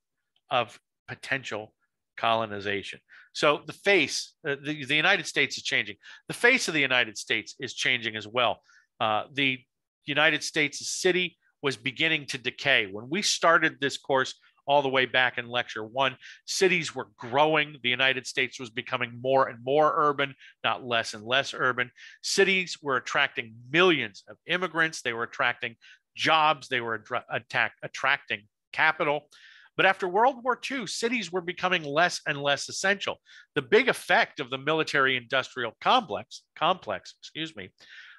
of potential colonization. So the face, uh, the, the United States is changing. The face of the United States is changing as well. Uh, the United States city was beginning to decay. When we started this course, all the way back in lecture one. Cities were growing. The United States was becoming more and more urban, not less and less urban. Cities were attracting millions of immigrants. They were attracting jobs. They were attack, attracting capital. But after World War II, cities were becoming less and less essential. The big effect of the military-industrial complex, complex, excuse me,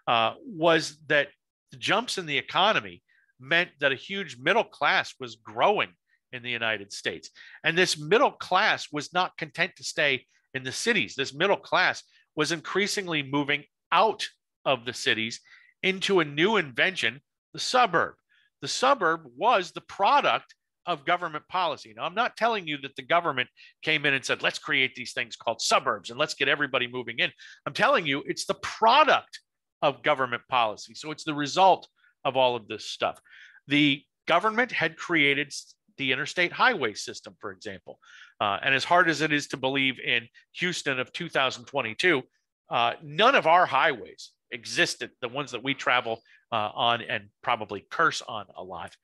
uh, was that the jumps in the economy meant that a huge middle class was growing in the United States. And this middle class was not content to stay in the cities. This middle class was increasingly moving out of the cities into a new invention, the suburb. The suburb was the product of government policy. Now, I'm not telling you that the government came in and said, let's create these things called suburbs and let's get everybody moving in. I'm telling you, it's the product of government policy. So it's the result of all of this stuff. The government had created the interstate highway system, for example. Uh, and as hard as it is to believe in Houston of 2022, uh, none of our highways existed, the ones that we travel uh, on and probably curse on a lot.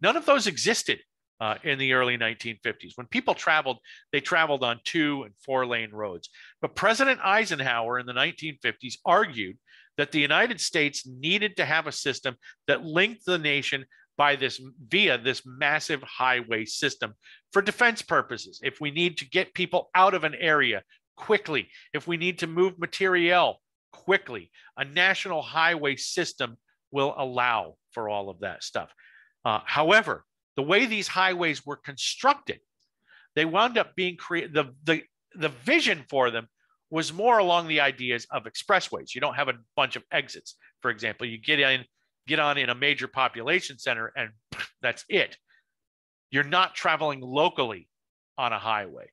None of those existed uh, in the early 1950s. When people traveled, they traveled on two and four lane roads. But President Eisenhower in the 1950s argued that the United States needed to have a system that linked the nation by this via this massive highway system for defense purposes. If we need to get people out of an area quickly, if we need to move materiel quickly, a national highway system will allow for all of that stuff. Uh, however, the way these highways were constructed, they wound up being created. The, the, the vision for them was more along the ideas of expressways. You don't have a bunch of exits. For example, you get in, get on in a major population center, and that's it. You're not traveling locally on a highway.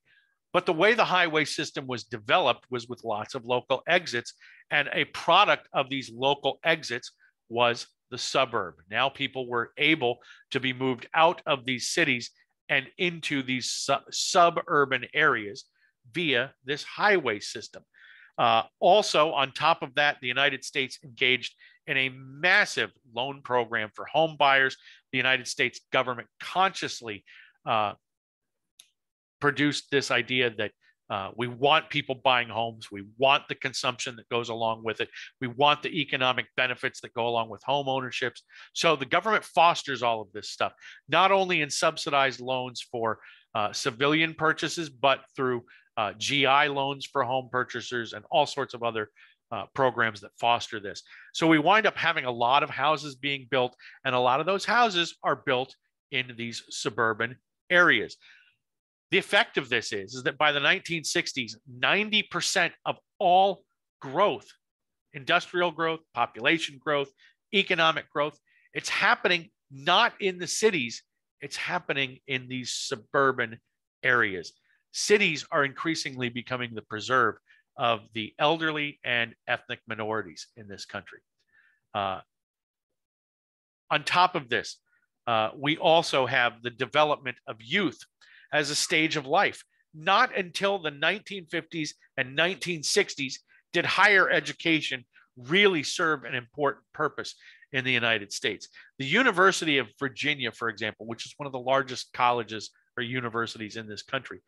But the way the highway system was developed was with lots of local exits, and a product of these local exits was the suburb. Now people were able to be moved out of these cities and into these su- suburban areas via this highway system. Uh, also, on top of that, the United States engaged in a massive loan program for home buyers. The United States government consciously uh, produced this idea that uh, we want people buying homes. We want the consumption that goes along with it. We want the economic benefits that go along with home ownerships. So the government fosters all of this stuff, not only in subsidized loans for uh, civilian purchases, but through uh, GI loans for home purchasers and all sorts of other uh, programs that foster this. So we wind up having a lot of houses being built, and a lot of those houses are built in these suburban areas. The effect of this is, is that by the 1960s, 90% of all growth, industrial growth, population growth, economic growth, it's happening not in the cities, it's happening in these suburban areas. Cities are increasingly becoming the preserve of the elderly and ethnic minorities in this country. Uh, on top of this, uh, we also have the development of youth as a stage of life. Not until the 1950s and 1960s did higher education really serve an important purpose in the United States. The University of Virginia, for example, which is one of the largest colleges or universities in this country,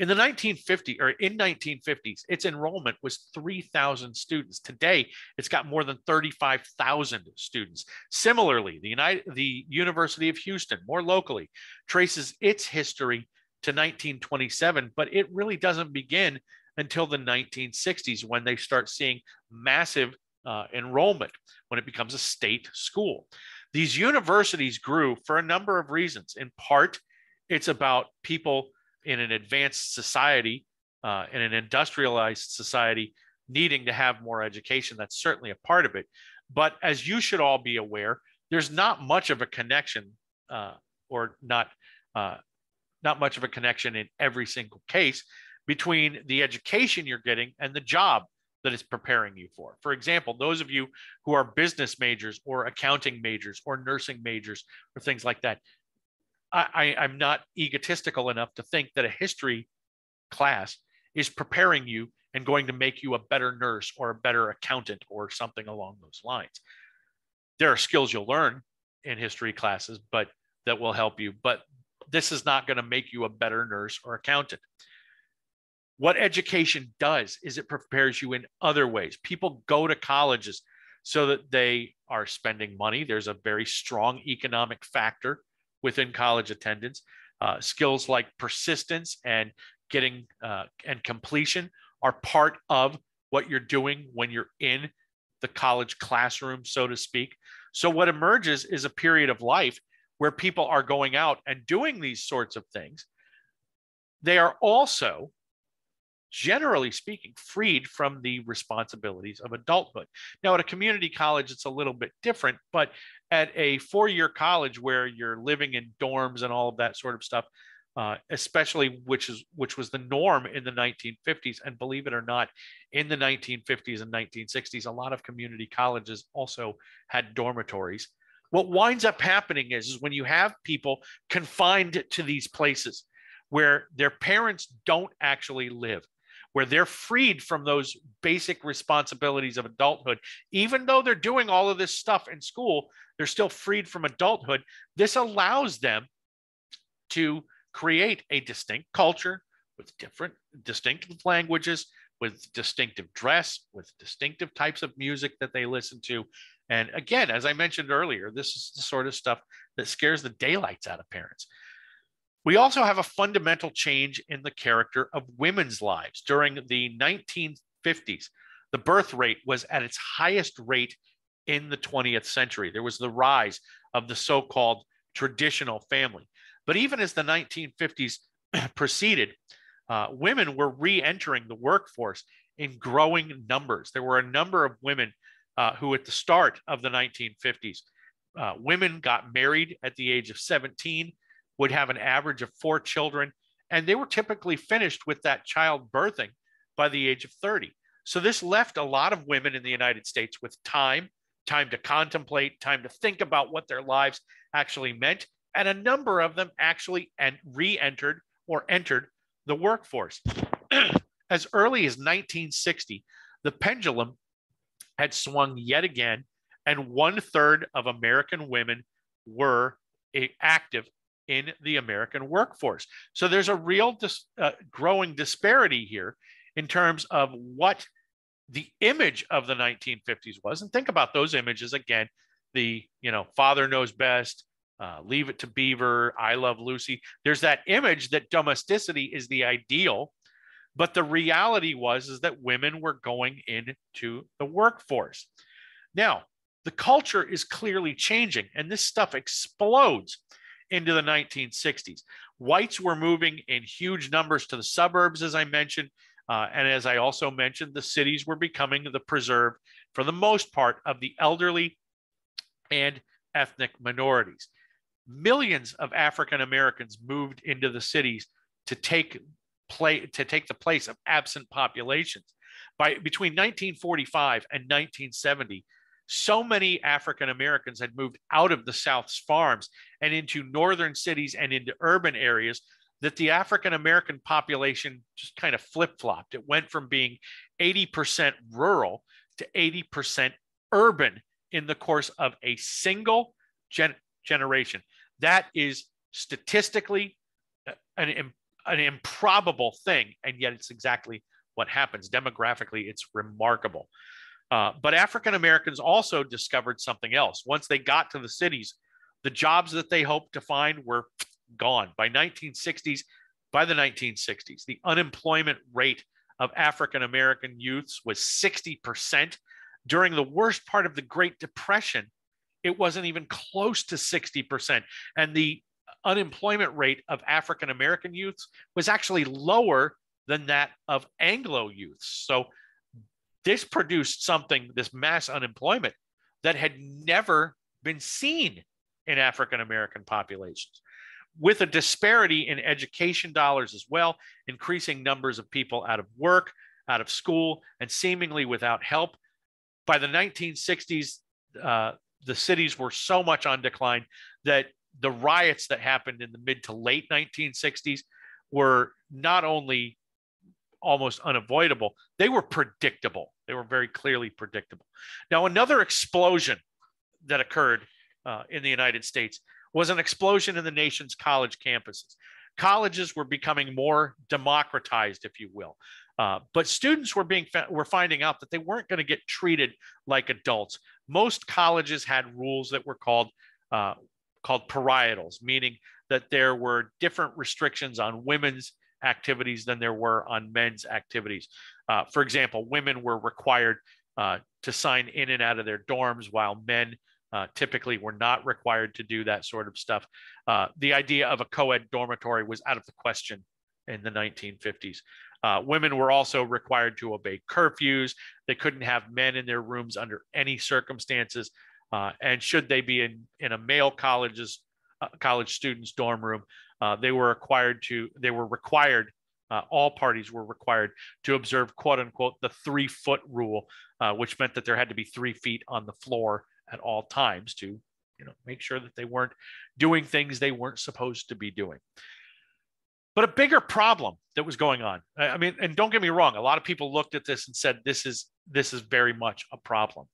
in the 1950s or in 1950s, its enrollment was 3,000 students. Today, it's got more than 35,000 students. Similarly, the United, the University of Houston, more locally, traces its history to 1927, but it really doesn't begin until the 1960s when they start seeing massive uh, enrollment when it becomes a state school. These universities grew for a number of reasons. In part, it's about people in an advanced society, uh, in an industrialized society, needing to have more education. That's certainly a part of it. But as you should all be aware, there's not much of a connection, uh, or not uh, not much of a connection in every single case between the education you're getting and the job that it's preparing you for. For example, those of you who are business majors or accounting majors or nursing majors or things like that, I, I, am not egotistical enough to think that a history class is preparing you and going to make you a better nurse or a better accountant or something along those lines. There are skills you'll learn in history classes, but that will help you. But this is not going to make you a better nurse or accountant. What education does is it prepares you in other ways. People go to colleges so that they are spending money. There's a very strong economic factor within college attendance. Uh, skills like persistence and getting uh, and completion are part of what you're doing when you're in the college classroom, so to speak. So, what emerges is a period of life where people are going out and doing these sorts of things, they are also, generally speaking, freed from the responsibilities of adulthood. Now, at a community college, it's a little bit different, but at a four year college where you're living in dorms and all of that sort of stuff, uh, especially which is which was the norm in the 1950s and believe it or not in the 1950s and 1960s a lot of community colleges also had dormitories what winds up happening is, is when you have people confined to these places where their parents don't actually live, where they're freed from those basic responsibilities of adulthood, even though they're doing all of this stuff in school, they're still freed from adulthood. This allows them to create a distinct culture with different distinctive languages, with distinctive dress, with distinctive types of music that they listen to, and again, as I mentioned earlier, this is the sort of stuff that scares the daylights out of parents. We also have a fundamental change in the character of women's lives. During the 1950s, the birth rate was at its highest rate in the 20th century. There was the rise of the so called traditional family. But even as the 1950s proceeded, uh, women were re entering the workforce in growing numbers. There were a number of women uh, who, at the start of the 1950s, uh, women got married at the age of 17, would have an average of four children, and they were typically finished with that child birthing by the age of 30. So this left a lot of women in the United States with time, time to contemplate, time to think about what their lives actually meant, and a number of them actually and re-entered or entered the workforce. as early as 1960, the pendulum had swung yet again, and one third of American women were eh, active in the American workforce. So there's a real dis, uh, growing disparity here in terms of what the image of the 1950s was. And think about those images again the, you know, father knows best, uh, leave it to Beaver, I love Lucy. There's that image that domesticity is the ideal. But the reality was is that women were going into the workforce. Now, the culture is clearly changing, and this stuff explodes into the 1960s. Whites were moving in huge numbers to the suburbs, as I mentioned. Uh, and as I also mentioned, the cities were becoming the preserve, for the most part, of the elderly and ethnic minorities. Millions of African Americans moved into the cities to take play to take the place of absent populations. By between 1945 and 1970, so many African Americans had moved out of the South's farms and into northern cities and into urban areas that the African American population just kind of flip flopped. It went from being 80% rural to 80% urban in the course of a single gen- generation. That is statistically uh, an, an improbable thing, and yet it's exactly what happens. Demographically, it's remarkable. Uh, but African Americans also discovered something else. Once they got to the cities, the jobs that they hoped to find were gone. By 1960s, by the 1960s, the unemployment rate of African American youths was 60%. During the worst part of the Great Depression, it wasn't even close to 60%. And the unemployment rate of African American youths was actually lower than that of Anglo youths. So this produced something, this mass unemployment that had never been seen in African American populations. With a disparity in education dollars as well, increasing numbers of people out of work, out of school, and seemingly without help. By the 1960s, uh, the cities were so much on decline that the riots that happened in the mid to late 1960s were not only almost unavoidable, they were predictable. They were very clearly predictable. Now, another explosion that occurred uh, in the United States was an explosion in the nation's college campuses. Colleges were becoming more democratized, if you will. Uh, but students were being were finding out that they weren't going to get treated like adults. Most colleges had rules that were called uh, called parietals, meaning that there were different restrictions on women's activities than there were on men's activities. Uh, for example, women were required uh, to sign in and out of their dorms, while men uh, typically were not required to do that sort of stuff. Uh, the idea of a co ed dormitory was out of the question in the 1950s. Uh, women were also required to obey curfews. They couldn't have men in their rooms under any circumstances. Uh, and should they be in, in a male college's college student's dorm room, uh, they were required to they were required uh, all parties were required to observe quote unquote the three foot rule uh, which meant that there had to be three feet on the floor at all times to you know make sure that they weren't doing things they weren't supposed to be doing. But a bigger problem that was going on i mean and don't get me wrong a lot of people looked at this and said this is this is very much a problem.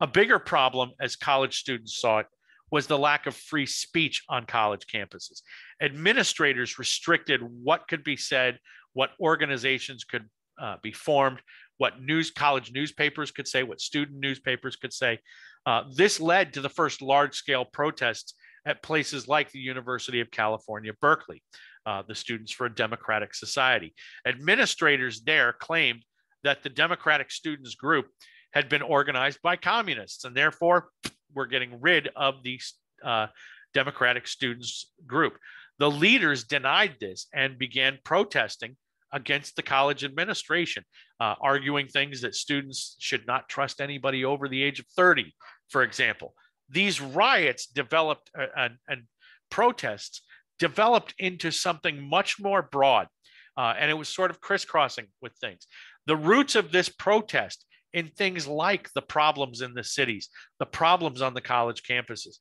A bigger problem as college students saw it was the lack of free speech on college campuses. Administrators restricted what could be said, what organizations could uh, be formed, what news college newspapers could say, what student newspapers could say. Uh, this led to the first large scale protests at places like the University of California, Berkeley, uh, the Students for a Democratic Society. Administrators there claimed that the Democratic Students group had been organized by communists, and therefore we're getting rid of the uh, Democratic Students Group. The leaders denied this and began protesting against the college administration, uh, arguing things that students should not trust anybody over the age of 30, for example. These riots developed uh, and, and protests developed into something much more broad. Uh, and it was sort of crisscrossing with things. The roots of this protest in things like the problems in the cities, the problems on the college campuses,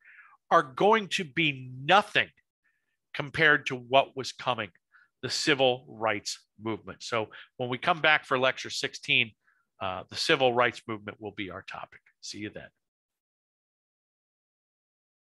are going to be nothing compared to what was coming the civil rights movement. So when we come back for lecture 16, uh, the civil rights movement will be our topic. See you then.